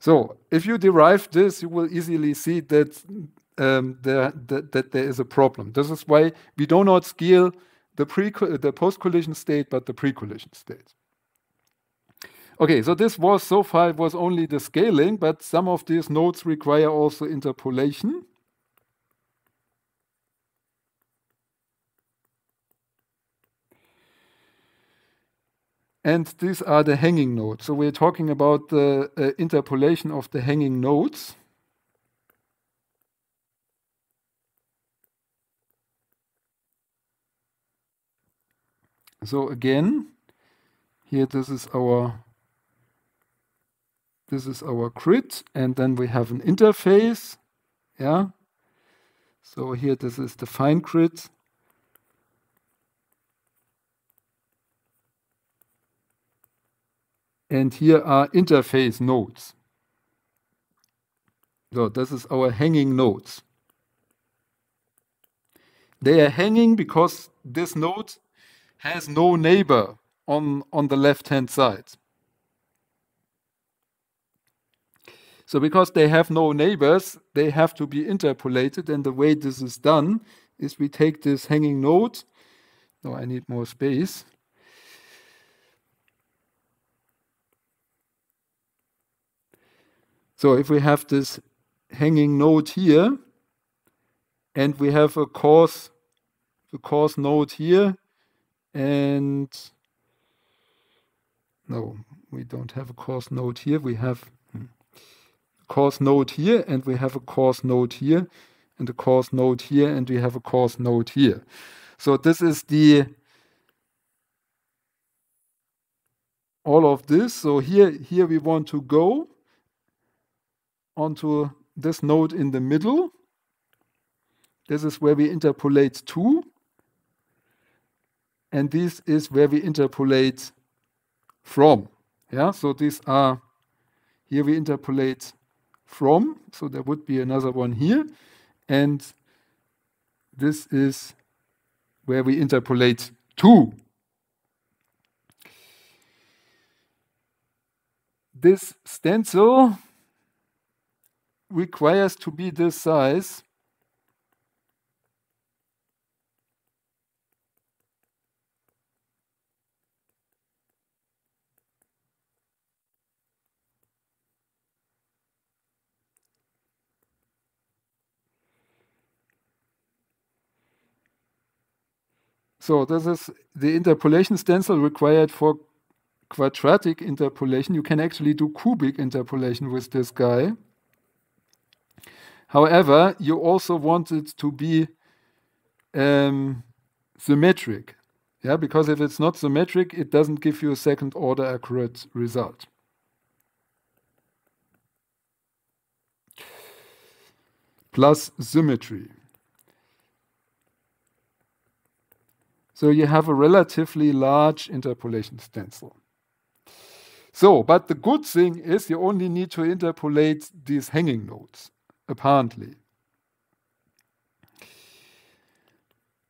So if you derive this, you will easily see that um, there, that, that, there is a problem. This is why we do not scale the, pre the post-collision state, but the pre-collision state. Okay, so this was so far it was only the scaling, but some of these nodes require also interpolation. And these are the hanging nodes. So we're talking about the uh, interpolation of the hanging nodes. So again, here this is our this is our grid, and then we have an interface. Yeah. So here this is the fine grid. And here are interface nodes. So this is our hanging nodes. They are hanging because this node has no neighbor on, on the left-hand side. So because they have no neighbors, they have to be interpolated. And the way this is done is we take this hanging node. No, I need more space. So if we have this hanging node here, and we have a coarse, a coarse node here, and no, we don't have a coarse node here. We have hmm, a coarse node here, and we have a coarse node here, and a coarse node here, and we have a coarse node here. So this is the all of this. So here, here we want to go onto this node in the middle. This is where we interpolate to. And this is where we interpolate from. Yeah, so these are, here we interpolate from, so there would be another one here. And this is where we interpolate to. This stencil requires to be this size. So this is the interpolation stencil required for quadratic interpolation. You can actually do cubic interpolation with this guy. However, you also want it to be um, symmetric. Yeah, because if it's not symmetric, it doesn't give you a second order accurate result. Plus symmetry. So you have a relatively large interpolation stencil. So, but the good thing is you only need to interpolate these hanging nodes apparently.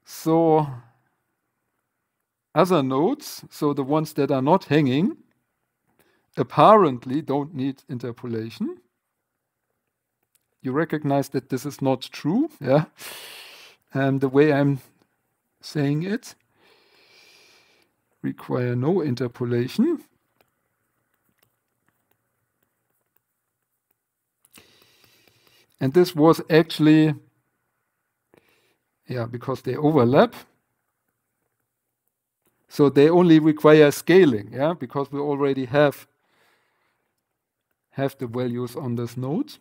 So other nodes, so the ones that are not hanging, apparently don't need interpolation. You recognize that this is not true, yeah? And the way I'm saying it require no interpolation. And this was actually, yeah, because they overlap. So they only require scaling, yeah, because we already have have the values on this node.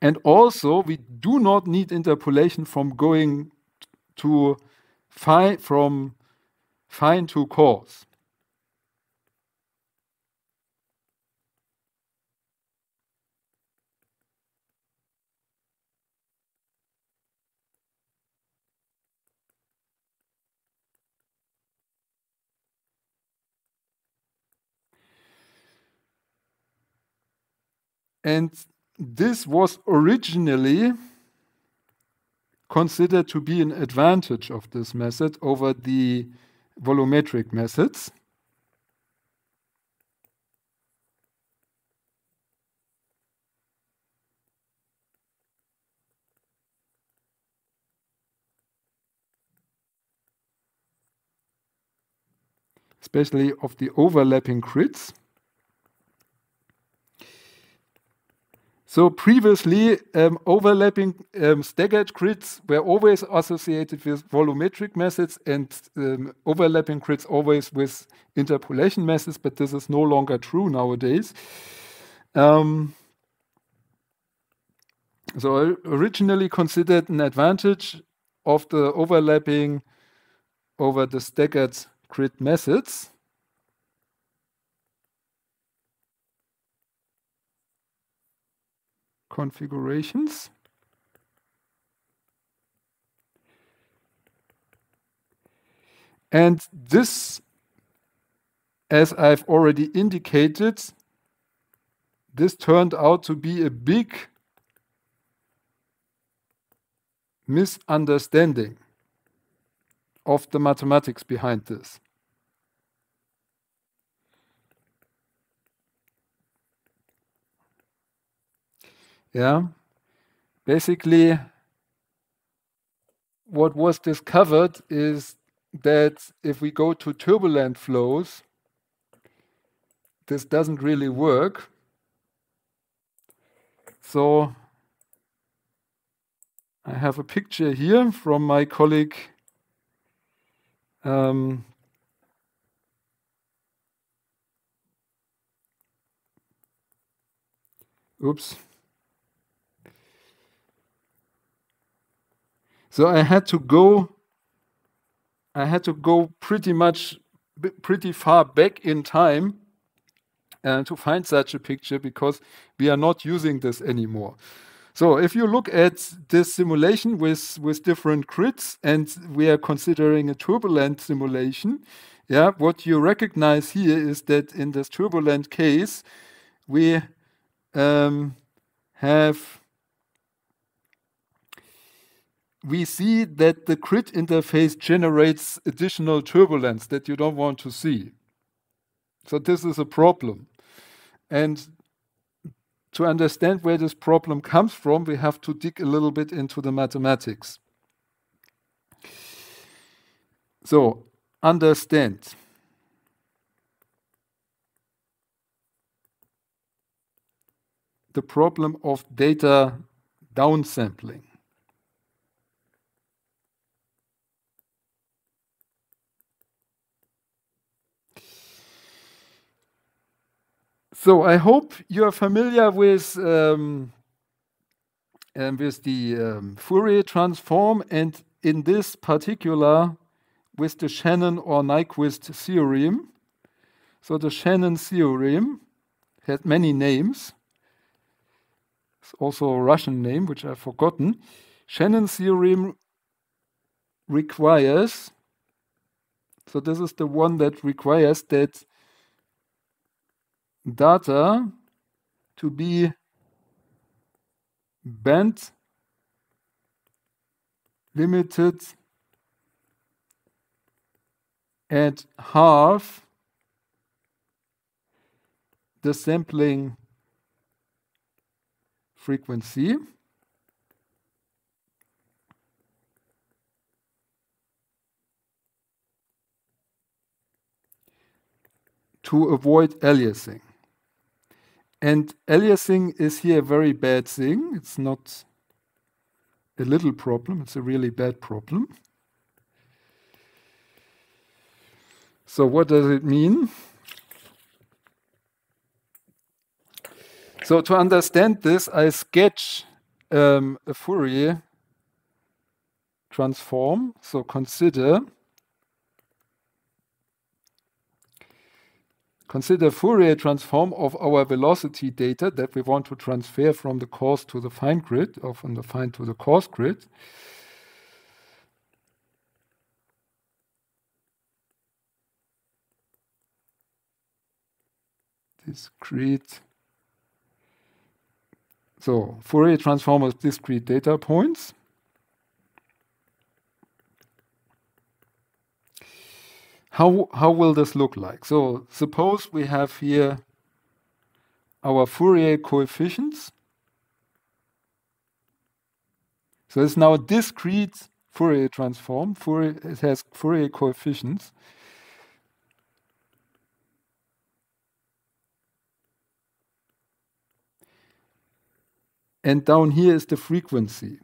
And also, we do not need interpolation from going to fine from fine to coarse. And this was originally considered to be an advantage of this method over the volumetric methods. especially of the overlapping grids. So previously, um, overlapping um, staggered grids were always associated with volumetric methods and um, overlapping grids always with interpolation methods, but this is no longer true nowadays. Um, so originally considered an advantage of the overlapping over the staggered grid methods. Configurations. And this, as I've already indicated, this turned out to be a big misunderstanding of the mathematics behind this. Yeah. Basically, what was discovered is that if we go to turbulent flows, this doesn't really work. So I have a picture here from my colleague um, oops So I had to go. I had to go pretty much, pretty far back in time uh, to find such a picture because we are not using this anymore. So if you look at this simulation with, with different grids and we are considering a turbulent simulation, yeah, what you recognize here is that in this turbulent case, we um, have we see that the grid interface generates additional turbulence that you don't want to see. So this is a problem. And to understand where this problem comes from, we have to dig a little bit into the mathematics. So, understand. The problem of data downsampling. So I hope you are familiar with um, um, with the um, Fourier transform, and in this particular, with the Shannon or Nyquist theorem. So the Shannon theorem had many names. It's also a Russian name, which I've forgotten. Shannon theorem requires, so this is the one that requires that data to be band limited at half the sampling frequency. to avoid aliasing. And aliasing is here a very bad thing. It's not a little problem, it's a really bad problem. So, what does it mean? So, to understand this, I sketch um, a Fourier transform. So, consider Consider Fourier transform of our velocity data that we want to transfer from the coarse to the fine grid, or from the fine to the coarse grid. Discrete. So Fourier transform of discrete data points. how, how will this look like? So suppose we have here our Fourier coefficients. So it's now a discrete Fourier transform. Fourier, it has Fourier coefficients. And down here is the frequency.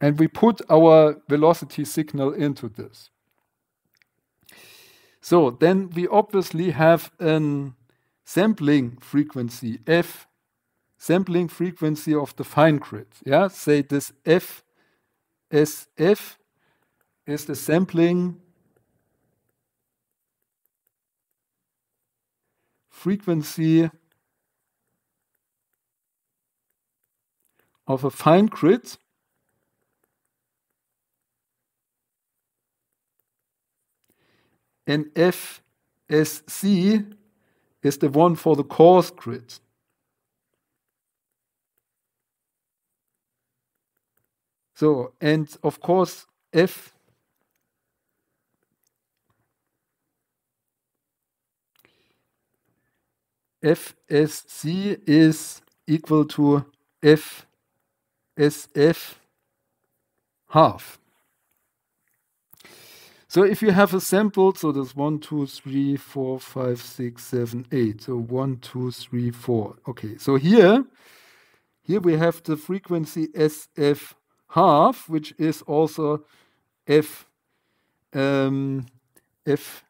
And we put our velocity signal into this. So then we obviously have a sampling frequency, f, sampling frequency of the fine grid. Yeah, say this f is the sampling frequency of a fine grid and FSC is the one for the coarse grid. So, and of course, F FSC is equal to FSF half. So if you have a sample, so there's one, two, three, four, five, six, seven, eight. So one, two, three, four. Okay, so here, here we have the frequency SF half, which is also F um, FSC.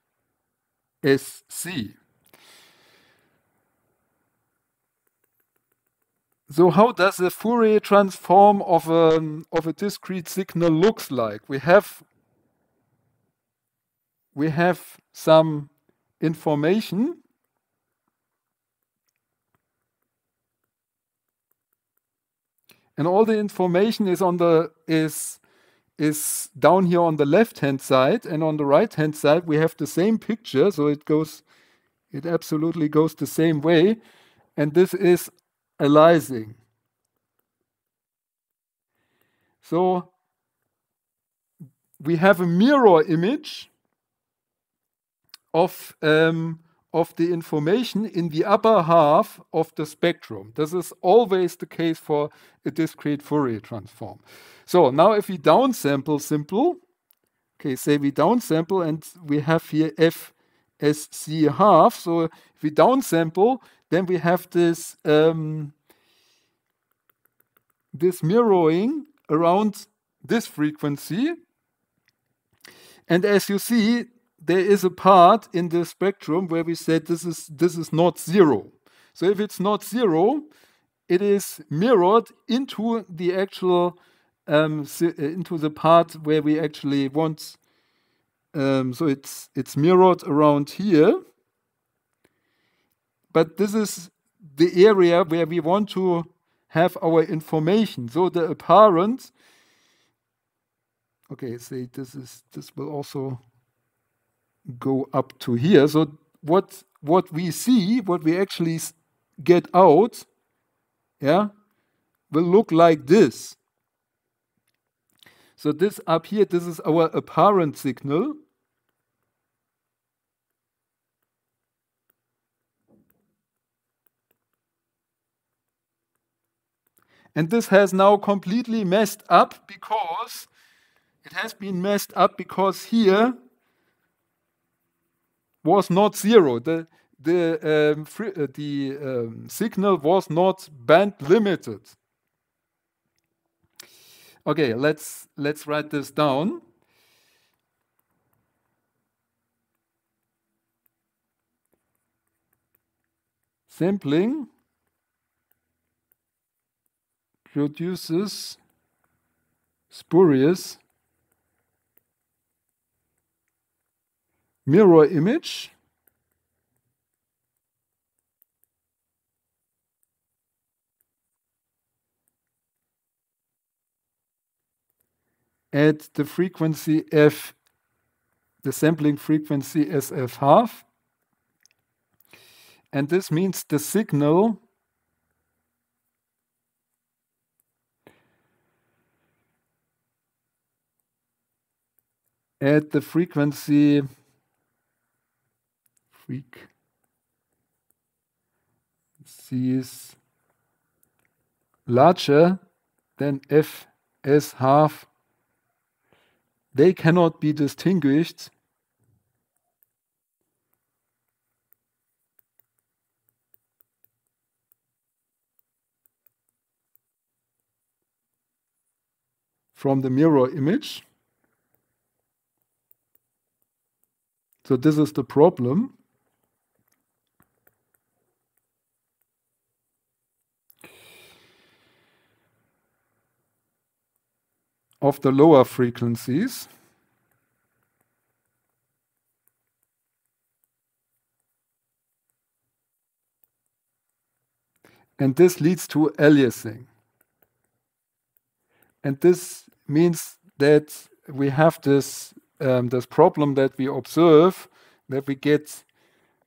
So how does the Fourier transform of a, of a discrete signal looks like? We have we have some information. And all the information is on the is is down here on the left hand side. And on the right hand side we have the same picture. So it goes it absolutely goes the same way. And this is aliasing so we have a mirror image of um, of the information in the upper half of the spectrum. This is always the case for a discrete Fourier transform. So now if we downsample simple, okay, say we downsample and we have here FSC half. So if we downsample, then we have this um, this mirroring around this frequency. And as you see, there is a part in the spectrum where we said this is this is not zero. So if it's not zero, it is mirrored into the actual um, uh, into the part where we actually want. Um, so it's it's mirrored around here, but this is the area where we want to have our information. So the apparent. Okay, say this is this will also go up to here. So what what we see, what we actually get out, yeah, will look like this. So this up here, this is our apparent signal. And this has now completely messed up because it has been messed up because here was not zero. The, the, um, free, uh, the um, signal was not band limited. Okay, let's, let's write this down. Sampling produces spurious mirror image. at the frequency f, the sampling frequency SF half. And this means the signal at the frequency freak. C is larger than f s half. They cannot be distinguished. from the mirror image. So this is the problem. Of the lower frequencies. And this leads to aliasing. And this means that we have this, um, this problem that we observe that we get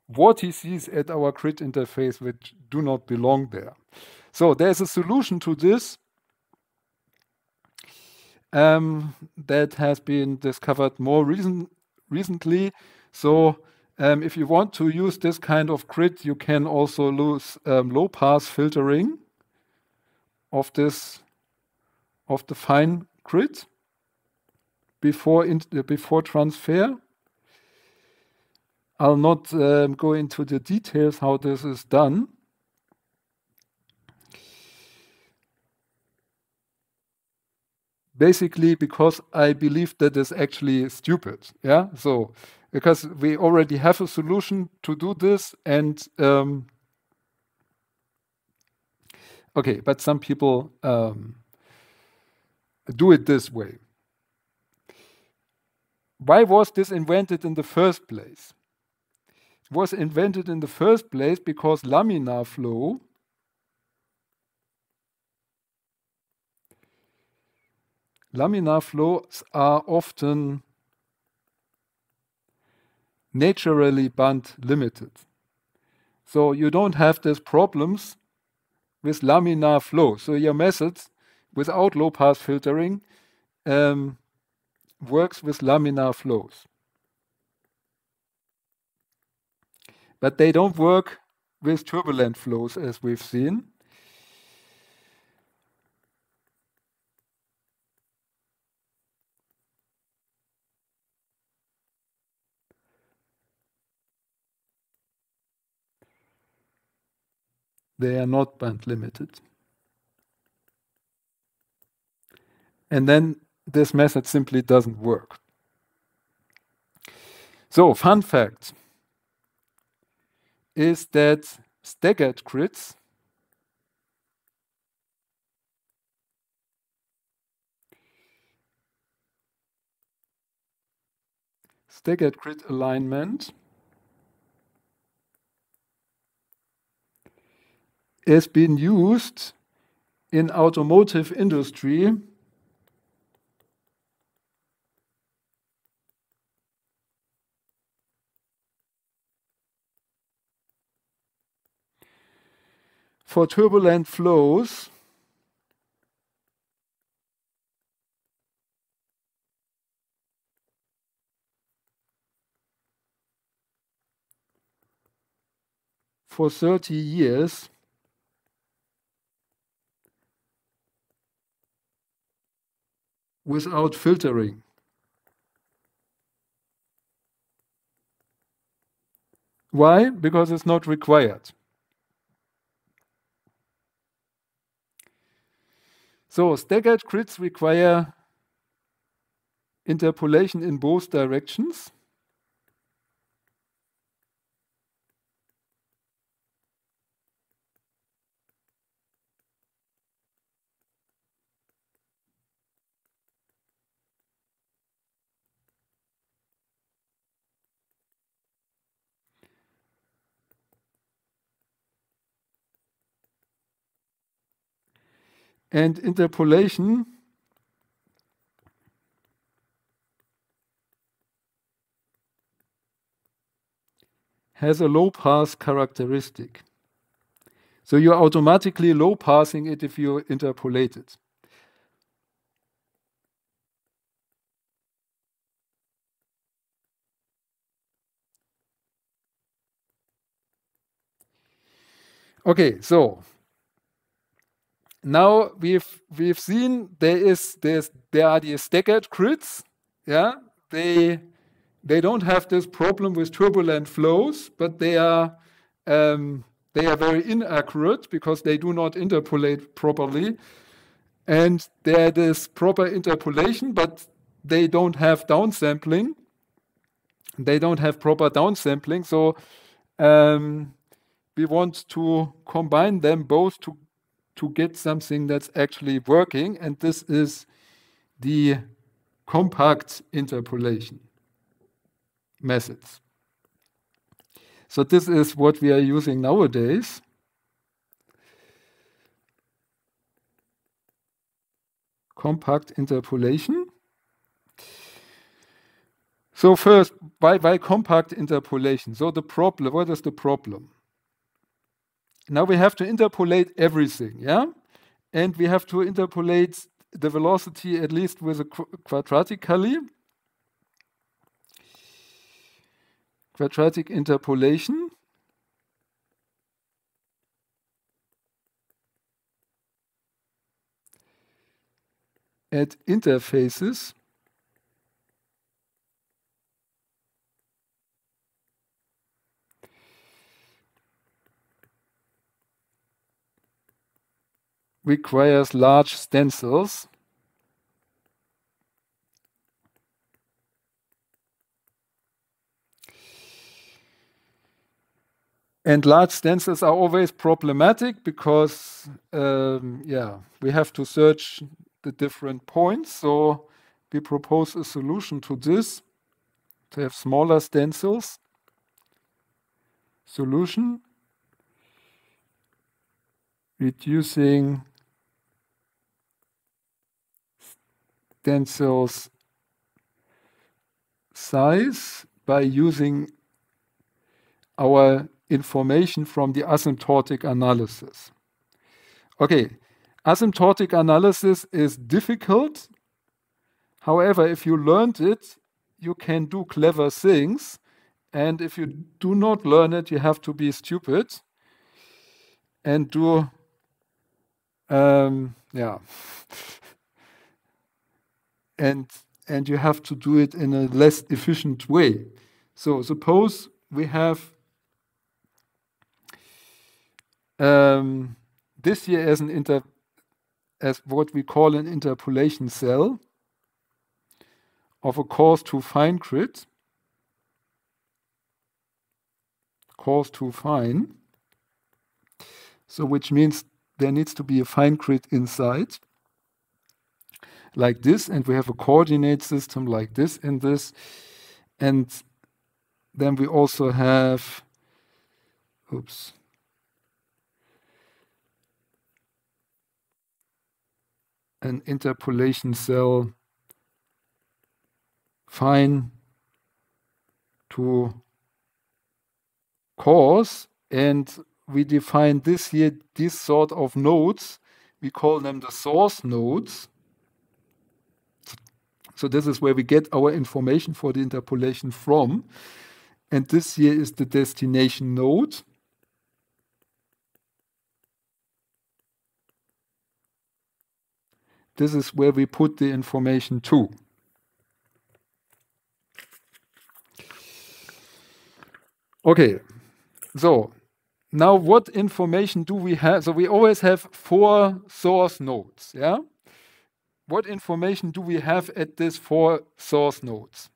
vortices at our grid interface which do not belong there. So there's a solution to this um, that has been discovered more recent, recently. So um, if you want to use this kind of grid, you can also use um, low pass filtering of this of the fine grid before in, uh, before transfer. I'll not um, go into the details how this is done. Basically, because I believe that is actually stupid. Yeah, so because we already have a solution to do this, and um, okay, but some people um, do it this way. Why was this invented in the first place? It was invented in the first place because laminar flow laminar flows are often naturally band limited. So you don't have these problems with laminar flow. So your method without low pass filtering um, works with laminar flows. But they don't work with turbulent flows as we've seen. They are not band limited. And then this method simply doesn't work. So, fun fact is that staggered grids staggered grid alignment has been used in automotive industry. For turbulent flows for 30 years without filtering. Why? Because it's not required. So staggered grids require interpolation in both directions. And interpolation has a low pass characteristic. So you're automatically low passing it if you interpolate it. Okay, so now we've we've seen there is there are these staggered grids. Yeah, they they don't have this problem with turbulent flows, but they are um, they are very inaccurate because they do not interpolate properly. and there is proper interpolation, but they don't have downsampling. They don't have proper downsampling, so um, we want to combine them both to to get something that's actually working, and this is the compact interpolation methods. So this is what we are using nowadays. Compact interpolation. So first, why, why compact interpolation? So the problem, what is the problem? Now we have to interpolate everything, yeah? And we have to interpolate the velocity at least with a qu quadratically. Quadratic interpolation. at interfaces requires large stencils. And large stencils are always problematic because, um, yeah, we have to search the different points. So we propose a solution to this to have smaller stencils. Solution reducing stencils size by using our information from the asymptotic analysis. Okay, asymptotic analysis is difficult. However, if you learned it, you can do clever things. And if you do not learn it, you have to be stupid and do um, yeah. and and you have to do it in a less efficient way. So suppose we have um, this here as an inter as what we call an interpolation cell of a coarse to fine grid, coarse to fine. So which means there needs to be a fine grid inside like this and we have a coordinate system like this in this. And then we also have oops. An interpolation cell fine to coarse and we define this here, these sort of nodes, we call them the source nodes. So this is where we get our information for the interpolation from. And this here is the destination node. This is where we put the information to. Okay, so now, what information do we have? So we always have four source nodes, yeah? What information do we have at these four source nodes?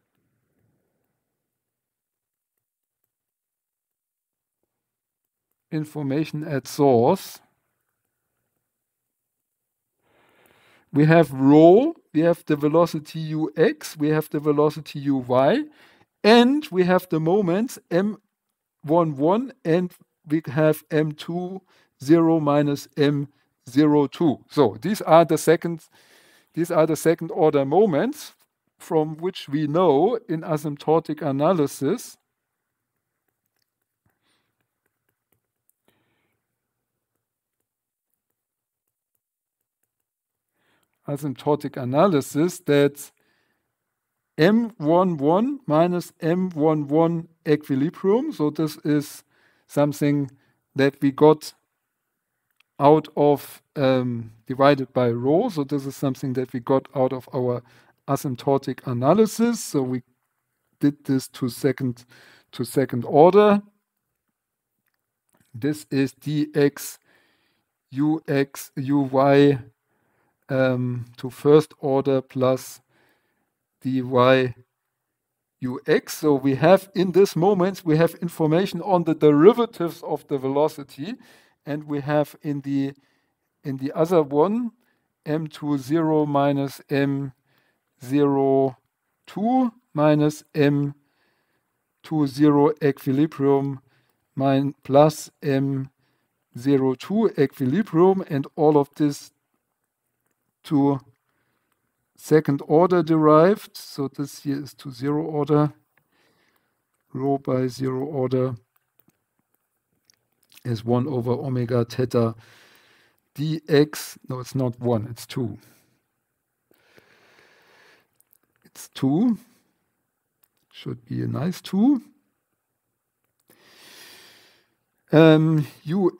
Information at source. We have rho, we have the velocity ux, we have the velocity uy, and we have the moments m11 and we have m2 0 minus m02. So these are the second these are the second order moments from which we know in asymptotic analysis asymptotic analysis that M11 minus M11 equilibrium. So this is something that we got out of um, divided by rho. So this is something that we got out of our asymptotic analysis. So we did this to second to second order. This is dx ux uy um, to first order plus dy ux. So we have in this moment, we have information on the derivatives of the velocity, and we have in the in the other one, m2 0 minus m0 2 minus m2 0 equilibrium min plus m 02 equilibrium and all of this to second order derived. So this here is to zero order. Rho by zero order is 1 over omega theta dx. No, it's not 1, it's 2. It's 2. Should be a nice 2 um,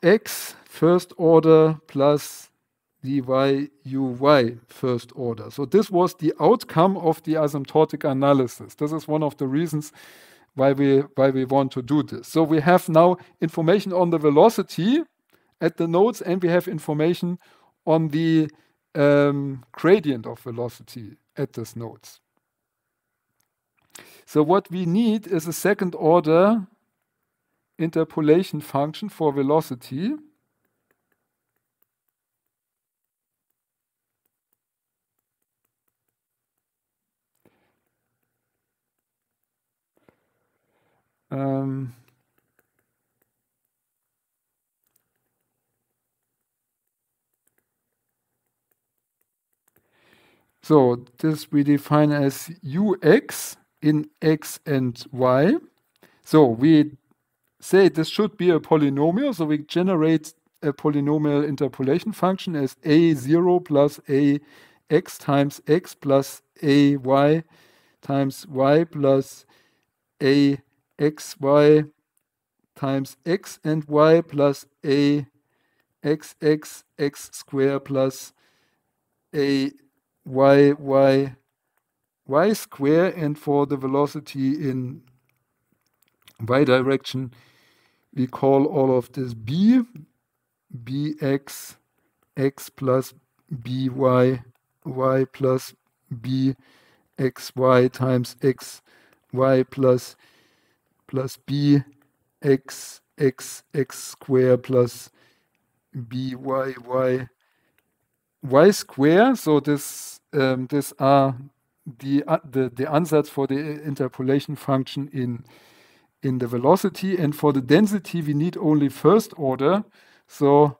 ux first order plus dy uy first order. So this was the outcome of the asymptotic analysis. This is one of the reasons why we why we want to do this. So we have now information on the velocity at the nodes, and we have information on the um, gradient of velocity at these nodes. So what we need is a second order interpolation function for velocity. So this we define as ux in x and y. So we say this should be a polynomial. So we generate a polynomial interpolation function as a0 plus ax times x plus ay times y plus axy times x and y plus a x x x square plus a y y y square and for the velocity in y direction we call all of this b, bx, x plus by, y plus b, xy times x, y plus plus b, x, x, x square plus b, y, y, y square. So this um, this are the, uh, the the ansatz for the interpolation function in in the velocity. And for the density, we need only first order. So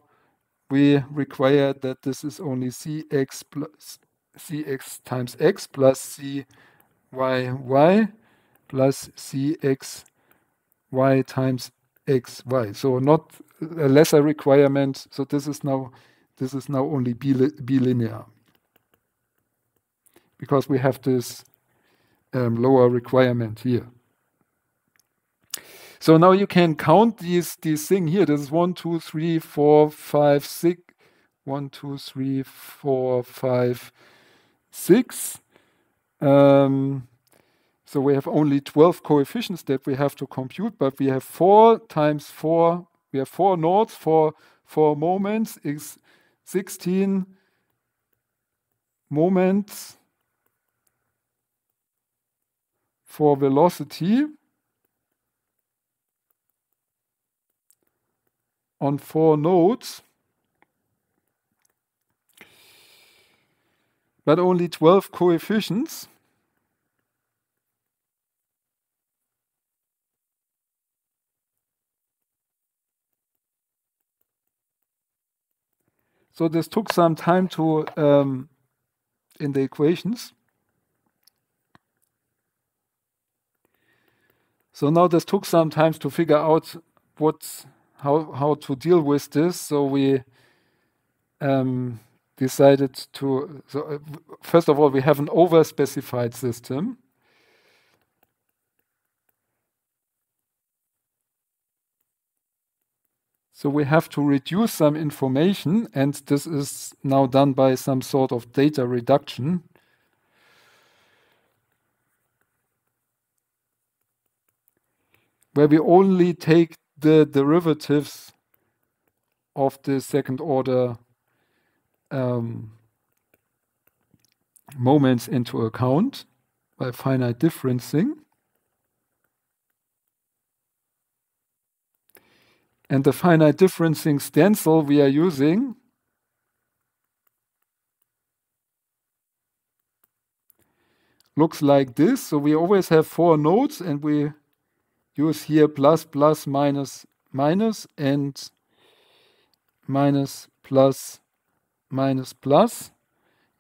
we require that this is only cx plus cx times x plus cy y plus cx y times xy. So not a lesser requirement. So this is now this is now only bilinear because we have this um, lower requirement here. So now you can count these these thing here. This is one, two, three, four, five, six. One, two, three, four, five, six. Um, so we have only 12 coefficients that we have to compute, but we have four times four. We have four nodes for four moments is 16 moments for velocity. on four nodes, but only 12 coefficients. So this took some time to um, in the equations. So now this took some time to figure out what how how to deal with this. So we um, decided to. So uh, first of all, we have an over-specified system. So we have to reduce some information, and this is now done by some sort of data reduction. Where we only take the derivatives of the second order um, moments into account by finite differencing. And the finite differencing stencil we are using looks like this. So we always have four nodes and we use here plus, plus, minus, minus and minus, plus, minus, plus.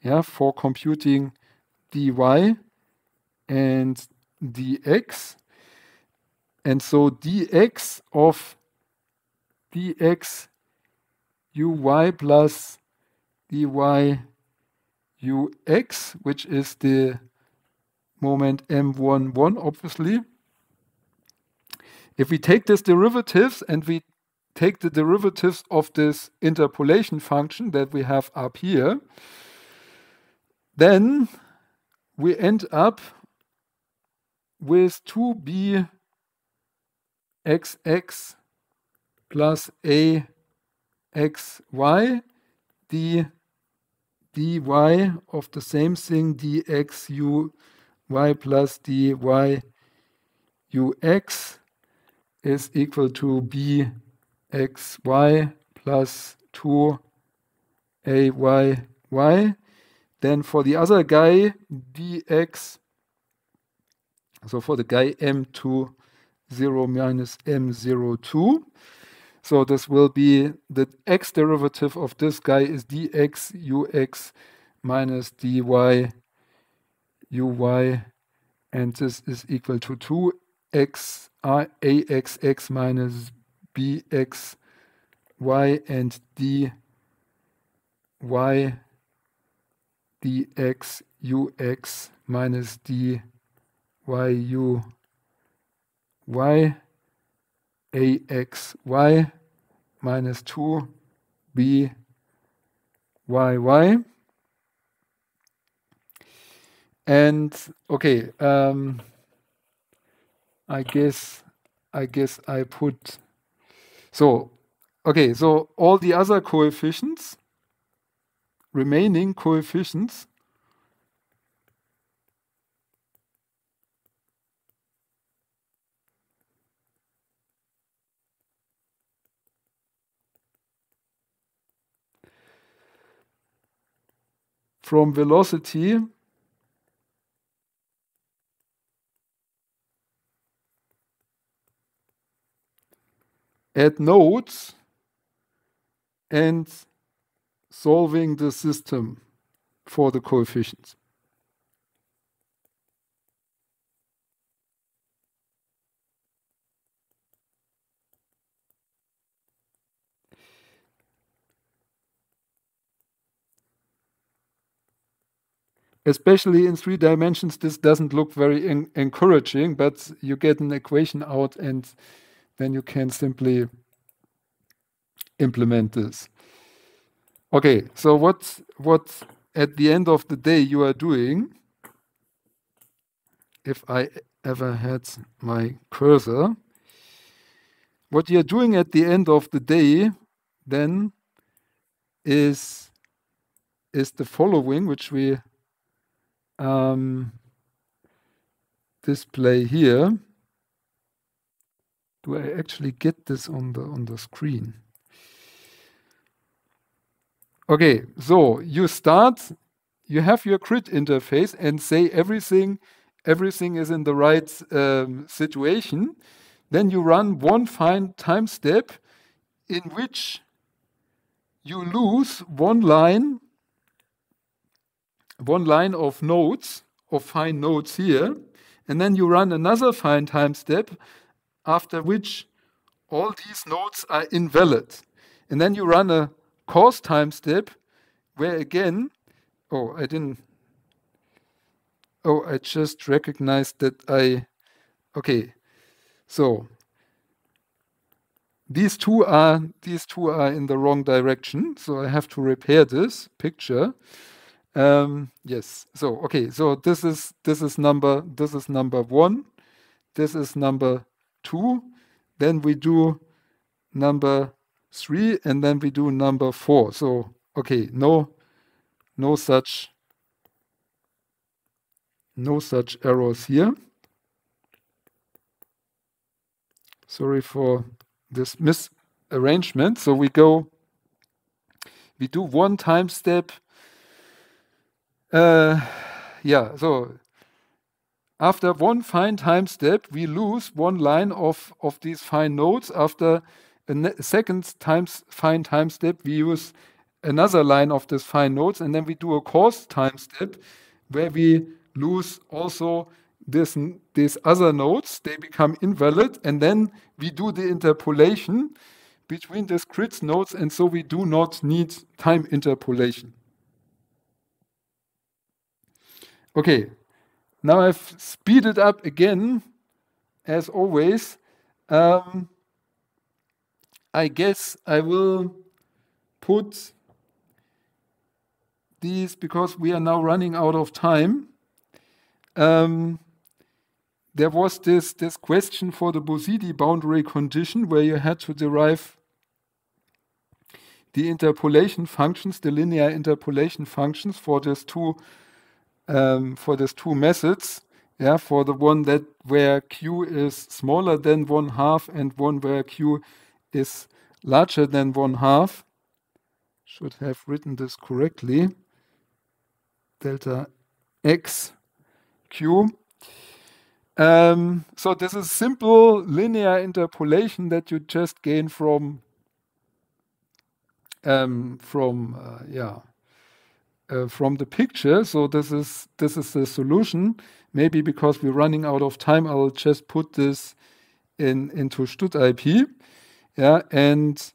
Yeah, for computing dy and dx. And so dx of dx uy plus dy ux, which is the moment m11, obviously. If we take these derivatives and we take the derivatives of this interpolation function that we have up here, then we end up with 2b xx plus a xy dy of the same thing dxu y plus dy ux is equal to b xy plus 2 ay y. Then for the other guy, dx, so for the guy m2 0 minus m02, so this will be the x derivative of this guy is dx ux minus dy uy, and this is equal to 2x uh, axx minus bx y and dy dx ux minus dy u y ax y minus 2 b y y. And okay um, I guess I guess I put so okay so all the other coefficients remaining coefficients from velocity add nodes and solving the system for the coefficients. Especially in three dimensions, this doesn't look very encouraging, but you get an equation out and then you can simply implement this. Okay, so what, what at the end of the day you are doing, if I ever had my cursor, what you're doing at the end of the day then is, is the following, which we um, display here. Do I actually get this on the on the screen? Okay, so you start, you have your grid interface and say everything, everything is in the right um, situation. Then you run one fine time step in which you lose one line, one line of nodes, of fine nodes here, and then you run another fine time step after which all these nodes are invalid. And then you run a coarse time step where again, oh, I didn't, oh, I just recognized that I, okay, so these two are these two are in the wrong direction so i have to repair this picture um, yes so okay so this is this is number this is number one this is number two, then we do number three, and then we do number four. So, okay, no, no such no such errors here. Sorry for this misarrangement. So we go, we do one time step. Uh, yeah, so. After one fine time step, we lose one line of, of these fine nodes. After a second times fine time step, we use another line of these fine nodes, and then we do a coarse time step where we lose also this, these other nodes, they become invalid, and then we do the interpolation between these crits nodes, and so we do not need time interpolation. Okay, now I've speeded up again, as always. Um, I guess I will put these because we are now running out of time. Um, there was this, this question for the Bouzidi boundary condition where you had to derive the interpolation functions, the linear interpolation functions for these two um, for these two methods. Yeah, for the one that where q is smaller than one half and one where q is larger than one half. Should have written this correctly. Delta x q um, so this is simple linear interpolation that you just gain from um, from uh, yeah uh, from the picture. So this is this is the solution. Maybe because we're running out of time, I'll just put this in into StudIP. Yeah, and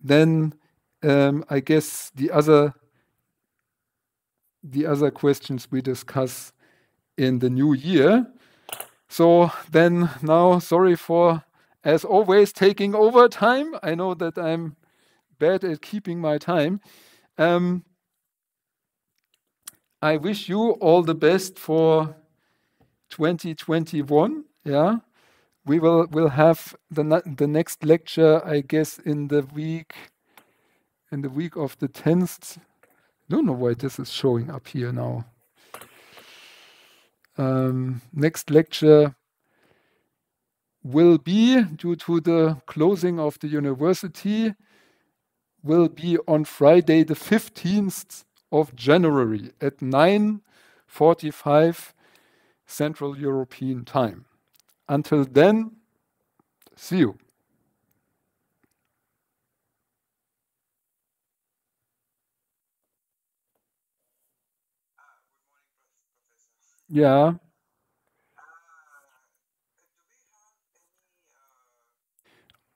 then um, I guess the other the other questions we discuss in the new year. So then now, sorry for, as always, taking over time. I know that I'm bad at keeping my time. Um, I wish you all the best for 2021. Yeah, we will will have the the next lecture, I guess, in the week in the week of the 10th. I don't know why this is showing up here now. Um, next lecture will be, due to the closing of the university, will be on Friday the 15th of January at 9.45 Central European Time. Until then, see you. Yeah.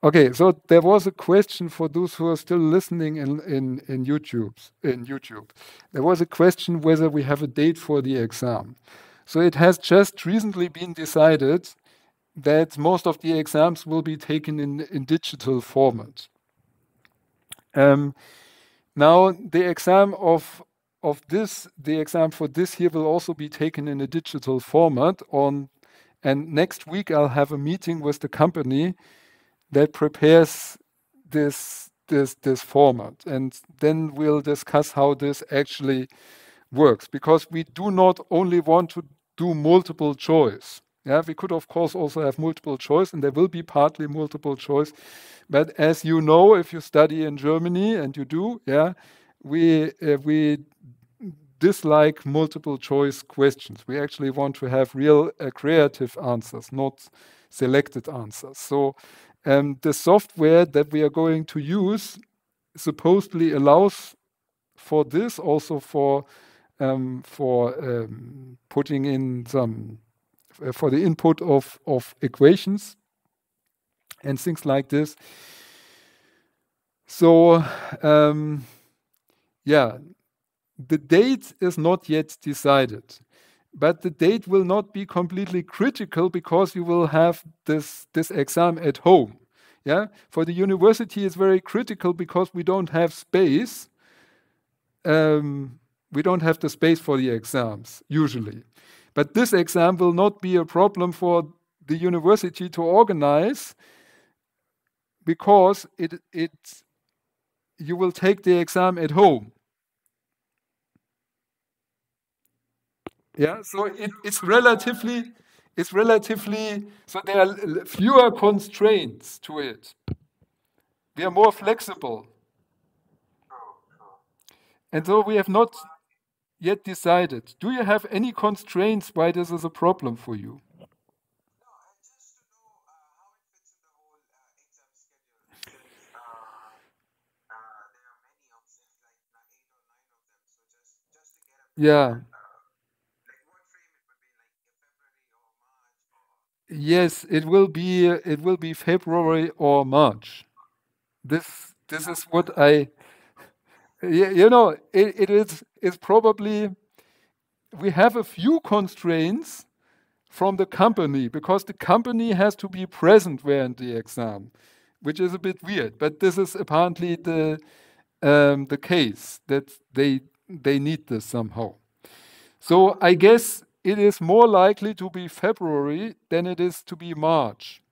Okay, so there was a question for those who are still listening in, in, in YouTube. In YouTube, there was a question whether we have a date for the exam. So it has just recently been decided that most of the exams will be taken in, in digital format. Um, now, the exam of of this, the exam for this year will also be taken in a digital format on, and next week I'll have a meeting with the company that prepares this this this format, and then we'll discuss how this actually works because we do not only want to do multiple choice. Yeah, we could of course also have multiple choice, and there will be partly multiple choice. But as you know, if you study in Germany, and you do, yeah, we uh, we dislike multiple choice questions. We actually want to have real uh, creative answers, not selected answers. So um, the software that we are going to use supposedly allows for this, also for um, for um, putting in some uh, for the input of of equations and things like this. So um, yeah, the date is not yet decided, but the date will not be completely critical because you will have this, this exam at home. Yeah, for the university, it's very critical because we don't have space. Um, we don't have the space for the exams usually. But this exam will not be a problem for the university to organize because it, it, you will take the exam at home. Yeah, so it, it's relatively, it's relatively, so there are fewer constraints to it. We are more flexible. And so we have not yet decided. Do you have any constraints why this is a problem for you? Yeah. Yes, it will be it will be February or March. This this is what I you know it, it is is probably we have a few constraints from the company because the company has to be present during the exam, which is a bit weird. But this is apparently the um, the case that they they need this somehow. So I guess it is more likely to be February than it is to be March.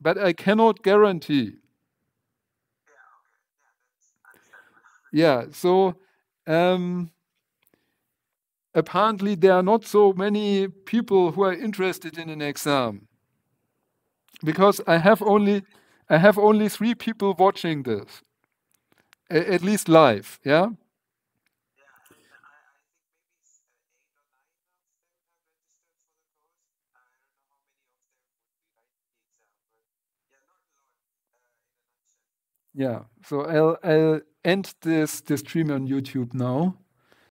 But I cannot guarantee. Yeah, so um, apparently there are not so many people who are interested in an exam because I have only I have only three people watching this, at least live. Yeah. Yeah. So I'll I'll end this this stream on YouTube now.